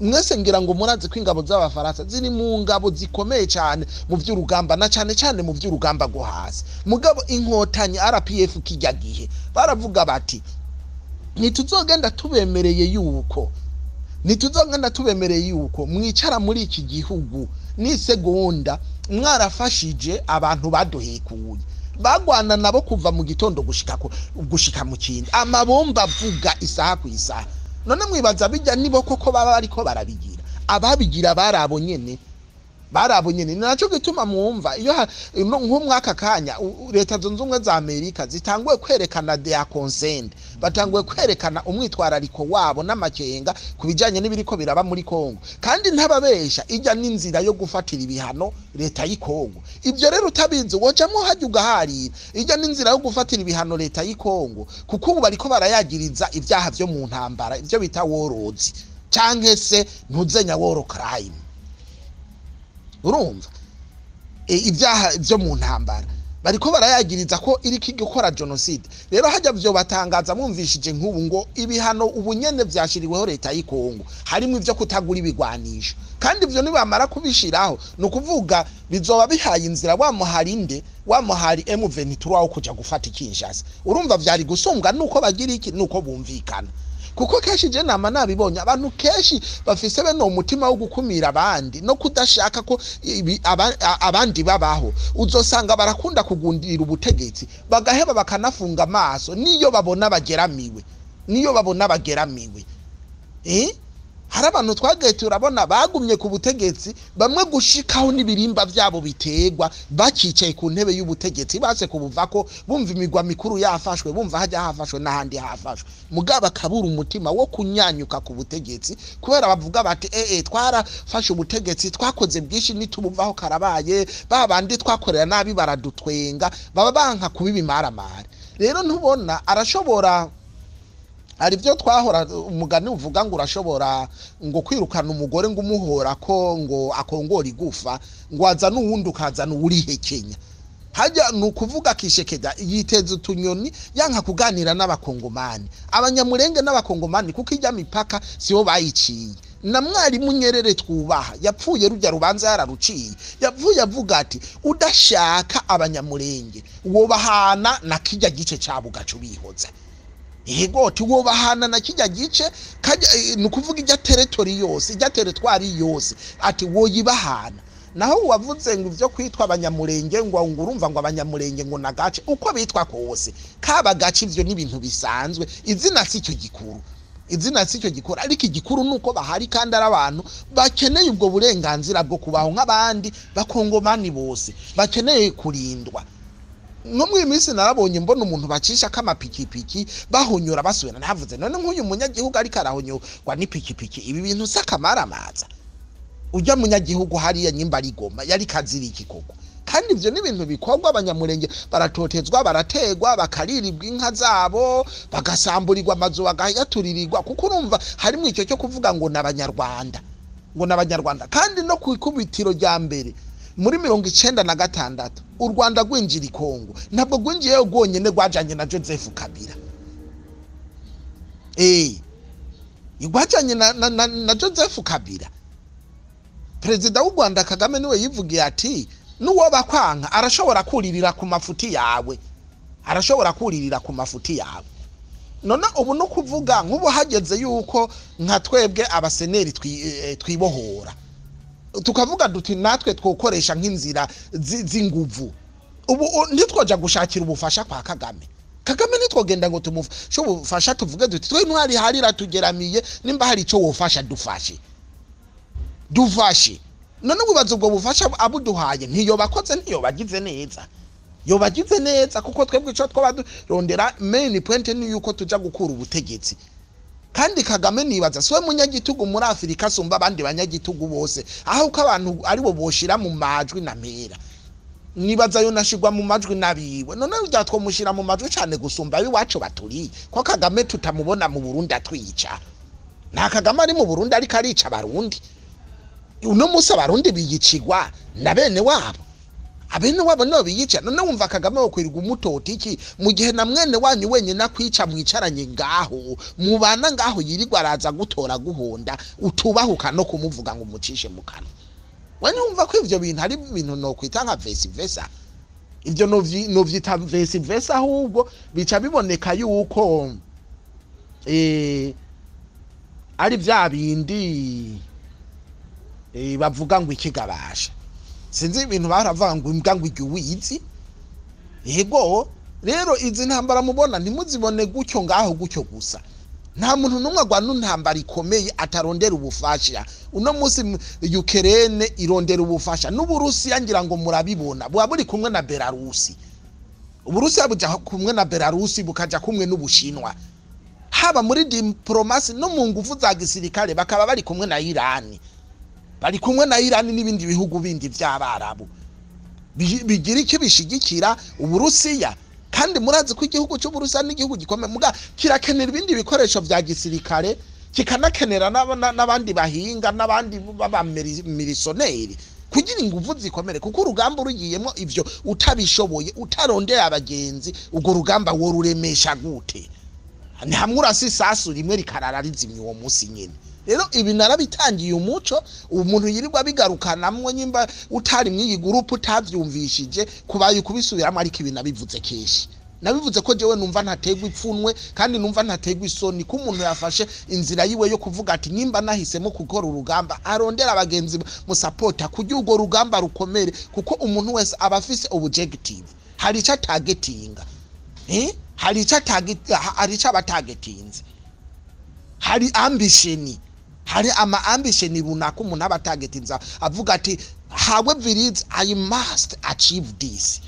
Mwese ngira ngo murazi ko ingabo z'abafaransa ziri mu ngabo zikomeye cyane mu by'urugamba na cyane cyane mu by'urugamba rwo hasi. Mugabo inkotanyi rpf kijya gihe. Baravuga bati ntituzogenda tubemereye yuko ntituzogenda tubemereye yuko mwicara muri iki gihugu n'isegonda mwarafashije abantu baduhekuye bagwana nabo kuva mu gitondo gushika mu kindi. Amabomba avuga isaha ku isaha. None mwibaza bijya nibo koko baba bariko barabigira. Ababigira bari abo nyene bari abo nyene ni naco gituma mwumva iyo nk'umwaka kanya leta zunze ubumwe za amerika zitanguye kwerekana their consent batanguye kwerekana umwitwarariko wabo n'amakenga ku bijanye n'ibiriko biraba muri kongo kandi ntababesha ijya n'inzira yo gufatira ibihano leta y'i kongo ibyo rero utabizi wojamwo hajya ugaharira. Ijya n'inzira yo gufatira ibihano leta y'i kongo kuko ubu bariko barayagiriza ibyaha vyo mu ntambara ivyo bita worozi canke se ntuzenya woro crime. Urumva e, ibyaha byo mu ntambara. Bariko barayagiriza ko iriko gukora genocide. Rero hajya byo batangaza mwumvishije nk'ubu ngo ibihano ubu nyene vyashiriweho leta y'i Kongo harimo ivyo kutagura ibigwanisho. Kandi ivyo nibamara kubishiraho ni ukuvuga bizoba bihaye inzira wa muharinde wa muhari M23 wo kuja gufata Kinshasa urumva vyari gusumbwa nuko bagira iki nuko bumvikana. Kuko kenshi je nama nabibonye abantu kenshi bafise bene uwo mutima wo gukumira abandi no kudashaka ko abandi babaho. Uzosanga barakunda kugundira ubutegetsi bagaheba bakanafunga amaso niyo babona bageramiwe niyo babona bageramiwe eh? Hari abantu twagiye turabona bagumye ku butegetsi bamwe gushikaho n'ibirimba byabo biterwa bakicaye ku ntebe y'ubutegetsi base kubuvako bumva imigwa mikuru yafashwe bumva hajya hafashwe n'ahandi hafashwe. Mugabo akabura umutima wo kunyanyuka ku butegetsi kubera bavuga bati eh twarafashe ubutegetsi twakoze bwinshi nitubuvaho karabaye ba bandi twakorera nabi baradutwenga baba banka kubiba imaramare rero ntubona arashobora hari ibyo twahora umugani uvuga ngo urashobora ngo kwirukana umugore ngo umuhora ko ngo akongora igufa ngo azane uwundi ukazana uwurihekenya hajya ni ukuvuga akishekeda yiteza utunyoni yanka kuganira n'abakongomani. Abanyamurenge n'abakongomani kuko ijya mipaka sibo bayiciye. Na mwarimu nyerere twubaha yapfuye rujya rubanza yararuciye. Yapfuye avuga ati udashaka abanyamurenge wobahana na kijya gice cyabo ugaca ubihoza yego tiwobahana na kijya gice eh, ni ukuvuga ijya teretori yose ijya teretwari yose. Ati woyibahana. Naho wavuze ngo ibyo kwitwa abanyamurenge ngo urumva ngo abanyamurenge ngo nagace uko bitwa kose. Kaba gace ibyo ni ibintu bisanzwe. Izina si cyo gikuru. Izina si cyo gikuru. Ariko igikuru ni uko bahari kandi ari abantu bakeneye ubwo burenganzira bwo kubaho nk'abandi bakongomani bose. Bakeneye kurindwa. No mu minsi narabonye mbona umuntu bacisha k'amapikipiki bahonyora basubira navuze none nk'uyu munyagihugu ariko arahonyorwa n'ipikipiki ibi bintu si akamaramaza ujya munyagihugu hariya nyimba ari goma yari kaziri iki koko kandi ivyo ni ibintu bikorwa abanyamurenge baratotezwa barategwa bakaririrwa inka zabo bagasamburirwa amazu bagayaturirirwa kuko urumva harimo icyo cyo kuvuga ngo ni abanyarwanda. Ngo ni abanyarwanda. Kandi no ku ikubitiro rya mbere muri mirongo icenda na gatandatu u rwanda rwinjira i kongo ntabwo rwinjiyeyo rwonyene rwajanye na joseph kabila. Eh rwajanye na, na, joseph kabila. Perezida w'u rwanda kagame ni we yivugiye ati n'uwo bakwanga arashobora kuririra ku mafuti yawe. Arashobora kuririra ku mafuti yawe. None ubu no kuvuga nk'ubu hageze yuko nka twebwe abaseneri eh, twibohora. Tukavuga duti natwe twokoresha nk'inzira zi- z'inguvu. Ubu ntitwoja gushakira ubufasha kwa kagame. Kagame ntitwogenda ngo tumufashe ubufasha tuvuge duti twe ntwari hari ratugeramiye nimba hari ico wofasha dufashe. Dufashe. None wibaza ubwo bufasha abuduhaye ntiyobakoze ntiyobagize neza. Yobagize neza kuko twebwe ico twaba durondera main point ni yuko tuja gukura ubutegetsi. Kandi kagame nibaza siwe munyagitugu muri afurika asumba abandi banyagitugu bose? Aho ko abantu ari bo boshira mu majwi na mpera nibaza yo nashigwa mu majwi nabiwe none urya twomushira mu majwi cane gusumba ab'iwacu baturi ko kagame tutamubona mu burundi atwica. Nta kagame ari mu burundi ariko arica abarundi. Uno munsi abarundi biyicigwa na bene wabo. Abene wabo nibo biyica. None wumva kagame wokwirirwa umutota iki? Mu gihe na mwene wanyu wenyine akwica mwicaranye ngaho. Mubana ngaho yirirwa araza gutora guhonda utubahuka no kumuvuga ngo umucishe mu kanwa. We ntiwumva ko ivyo bintu ari ibintu nokwita nka vesi vesa novyi- novyita vesi vesa ahubwo bica biboneka yuko eh, ari vya bindi eh, bavuga ngo ikigabasha. Sinzi ibintu baravuga ngo imbwa ngo uwizi. Yego rero izi ntambara mubona ntimuzibone gutyo ngaho gutyo gusa. Nta muntu n'umwe agwana intambara ikomeye atarondera ubufasha. Uno munsi mu- Ukraine irondera ubufasha. N'uburusiya ngira ngo murabibona. Buba buri kumwe na belarusi. Uburusiya buja kumwe na belarusi bukaja kumwe n'ubushinwa. Haba muri diplomasi no mu nguvu za gisirikare bakaba bari kumwe na irani bari kumwe na irani n'ibindi bihugu bindi by'abarabu. Bi- bigira iki bishigikira uburusiya? Kandi murazi ko igihugu cy'uburusiya n'igihugu gikomeye. Muga kirakenera ibindi bikoresho vya gisirikare kikanakenera n'aba- na- n'abandi bahinga n'abandi b'abamirisoneri kugira inguvu zikomere. Kuko urugamba urugiyemo ivyo utabishoboye utarondeye abagenzi urwo rugamba woruremesha gute? Ni hamwe urasa isasu rimwe rikarara rizimya uwo munsi nyine rero ibi narabitangiye umuco umuntu yirirwa bigarukanamwo nyimba utari mw'iyi gurupu utavyumvishije kubaye kubisubiramo ariko ibi nabivuze kenshi. Nabivuze ko jewe numva ntategwa ipfunwe kandi numva ntategwa isoni ko umuntu yafashe inzira yiwe yo kuvuga ati nimba nahisemo gukora urugamba arondera abagenzi musapota kugira urwo rugamba rukomere kuko umuntu wese aba afise objective. Hari icyo atagetinga. Eh? hari icyo aba hari ambisheni hari ama ambisheni runaka umuntu aba atagetinza avuga ati however it is i must achieve this.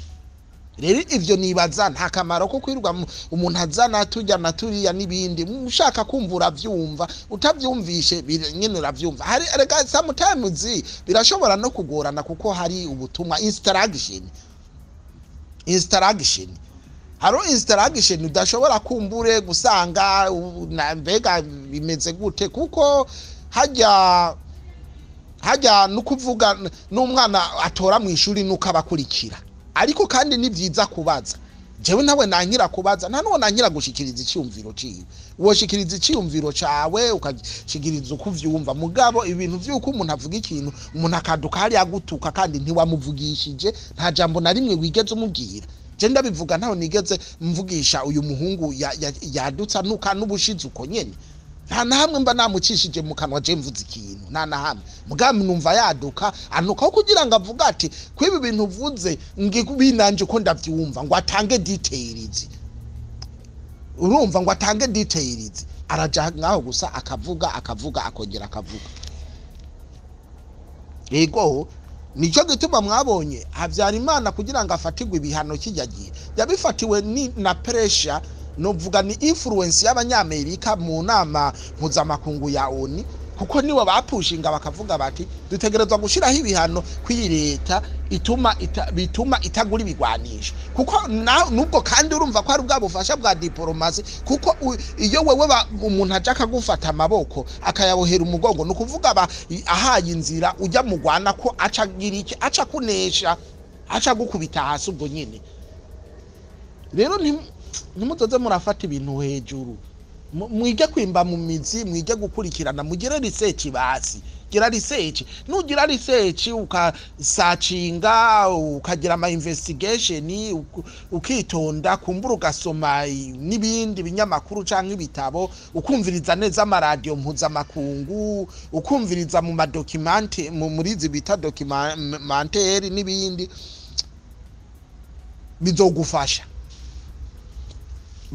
Rero ivyo nibaza nta kamaro ko kwirirwa mu- umuntu azana tujya na turiya n'ibindi ushaka kumva uravyumva utavyumvishe bir- nyene uravyumva. Hari rega sometimes birashobora no kugorana kuko hari ubutumwa. Instruction. Instruction. Haro instruction udashobora kumbure gusanga mbega bimeze gute? Kuko hajya hajya no kuvuga n'umwana atora mu ishuri nuko abakurikira ariko kandi ni byiza kubaza. Jewe nawe nankira kubaza nta nuwo nankira gushikiriza icyumviro ciwe. Woshikiriza icyumviro cawe ukashikiriza uko uvyumva. Mugabo ibintu vy'uko umuntu avuga ikintu umuntu akaduka hariya agutuka kandi ntiwamuvugishije nta jambo na rimwe wigeze umubwira. Je ndabivuga ntaho nigeze mvugisha uyu muhungu ya- ya- yadutse anuka n'ubushize uko nyene. Nta na hamwe mba namucishije mu kanwa je mvuze ikintu nta na hamwe. Mugambi numva yaduka anukaho kugira ngo avuge ati kwibi bintu uvuze ngibinanje ko ndavyumva ngo atange details. Urumva ngo atange details. Araja ngaho gusa akavuga akavuga akongera akavuga. Yego ni cyo gituma mwabonye habyarimana kugira ngo afatirwe ibihano kijya gihe yabifatiwe ni na pressure novuga ni influence y'abanyamerika mu nama mpuzamakungu ya oni. Kuko nibo bapushinga bakavuga bati dutegerezwa gushyiraho ibihano kw'iyi leta bituma itagura ibigwanisho. Kuko nubwo kandi urumva ko ari bwa bufasha bwa diporomasi kuko iyo wewe umuntu aje akagufata amaboko akayabohera umugongo ni ukuvuga aba ahaye inzira ujya mu rwanda ko aca iki aca kunesha aca gukubita hasi ubwo nyine. Rero ntim- ntimuzoze murafata ibintu hejuru. Mwige kwimba mu mizi mwige gukurikirana mugire research basi. Gira research. Nugira research ukasacinga ukagira ama investigation ukitonda kumbura ugasoma n'ibindi binyamakuru canke ibitabo ukumviriza neza amaradiyo mpuzamakungu ukumviriza mu madokimante mu- muri izi bita dokimenteri n'ibindi bizogufasha.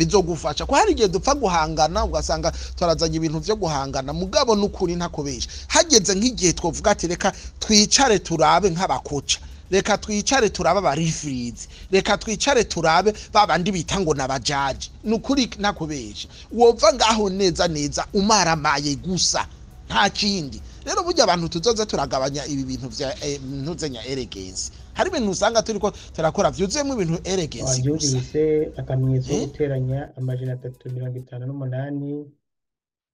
Bizogufasha ko hari igihe dupfa guhangana ugasanga turazanye ibintu vyo guhangana. Mugabo n'ukuri ntakobesha hageze nk'igihe twovuga ati reka twicare turabe nk'abakoca reka twicare turabe abarifirizi reka twicare turabe babandi bita ngo n'abajaji n'ukuri ntakobesha wova ngaho neza neza umaramaye gusa nta kindi. Rero burya abantu tuzoze turagabanya ibi bintu eh, ntuzenya eregezi hari ibintu usanga turiko turakora vyuzuyemo ibintu eregezi gusa. akamenyetso ko Eh? guteranya amajana atatu mirongo itanu n'umunani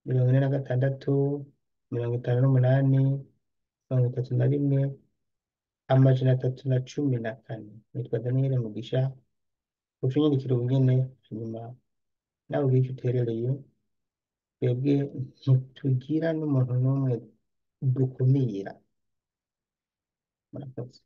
mirongo ine na gatandatu mirongo itanu n'umunani mirongo itatu na rimwe amajana atatu na cumi na kane. Nitwa Daniel Mugisha ucunyirikira ubunyene hanyuma nawe ugira icyo uterereye twebwe ntitugira n'umuntu n'umwe dukumira. Murakoze.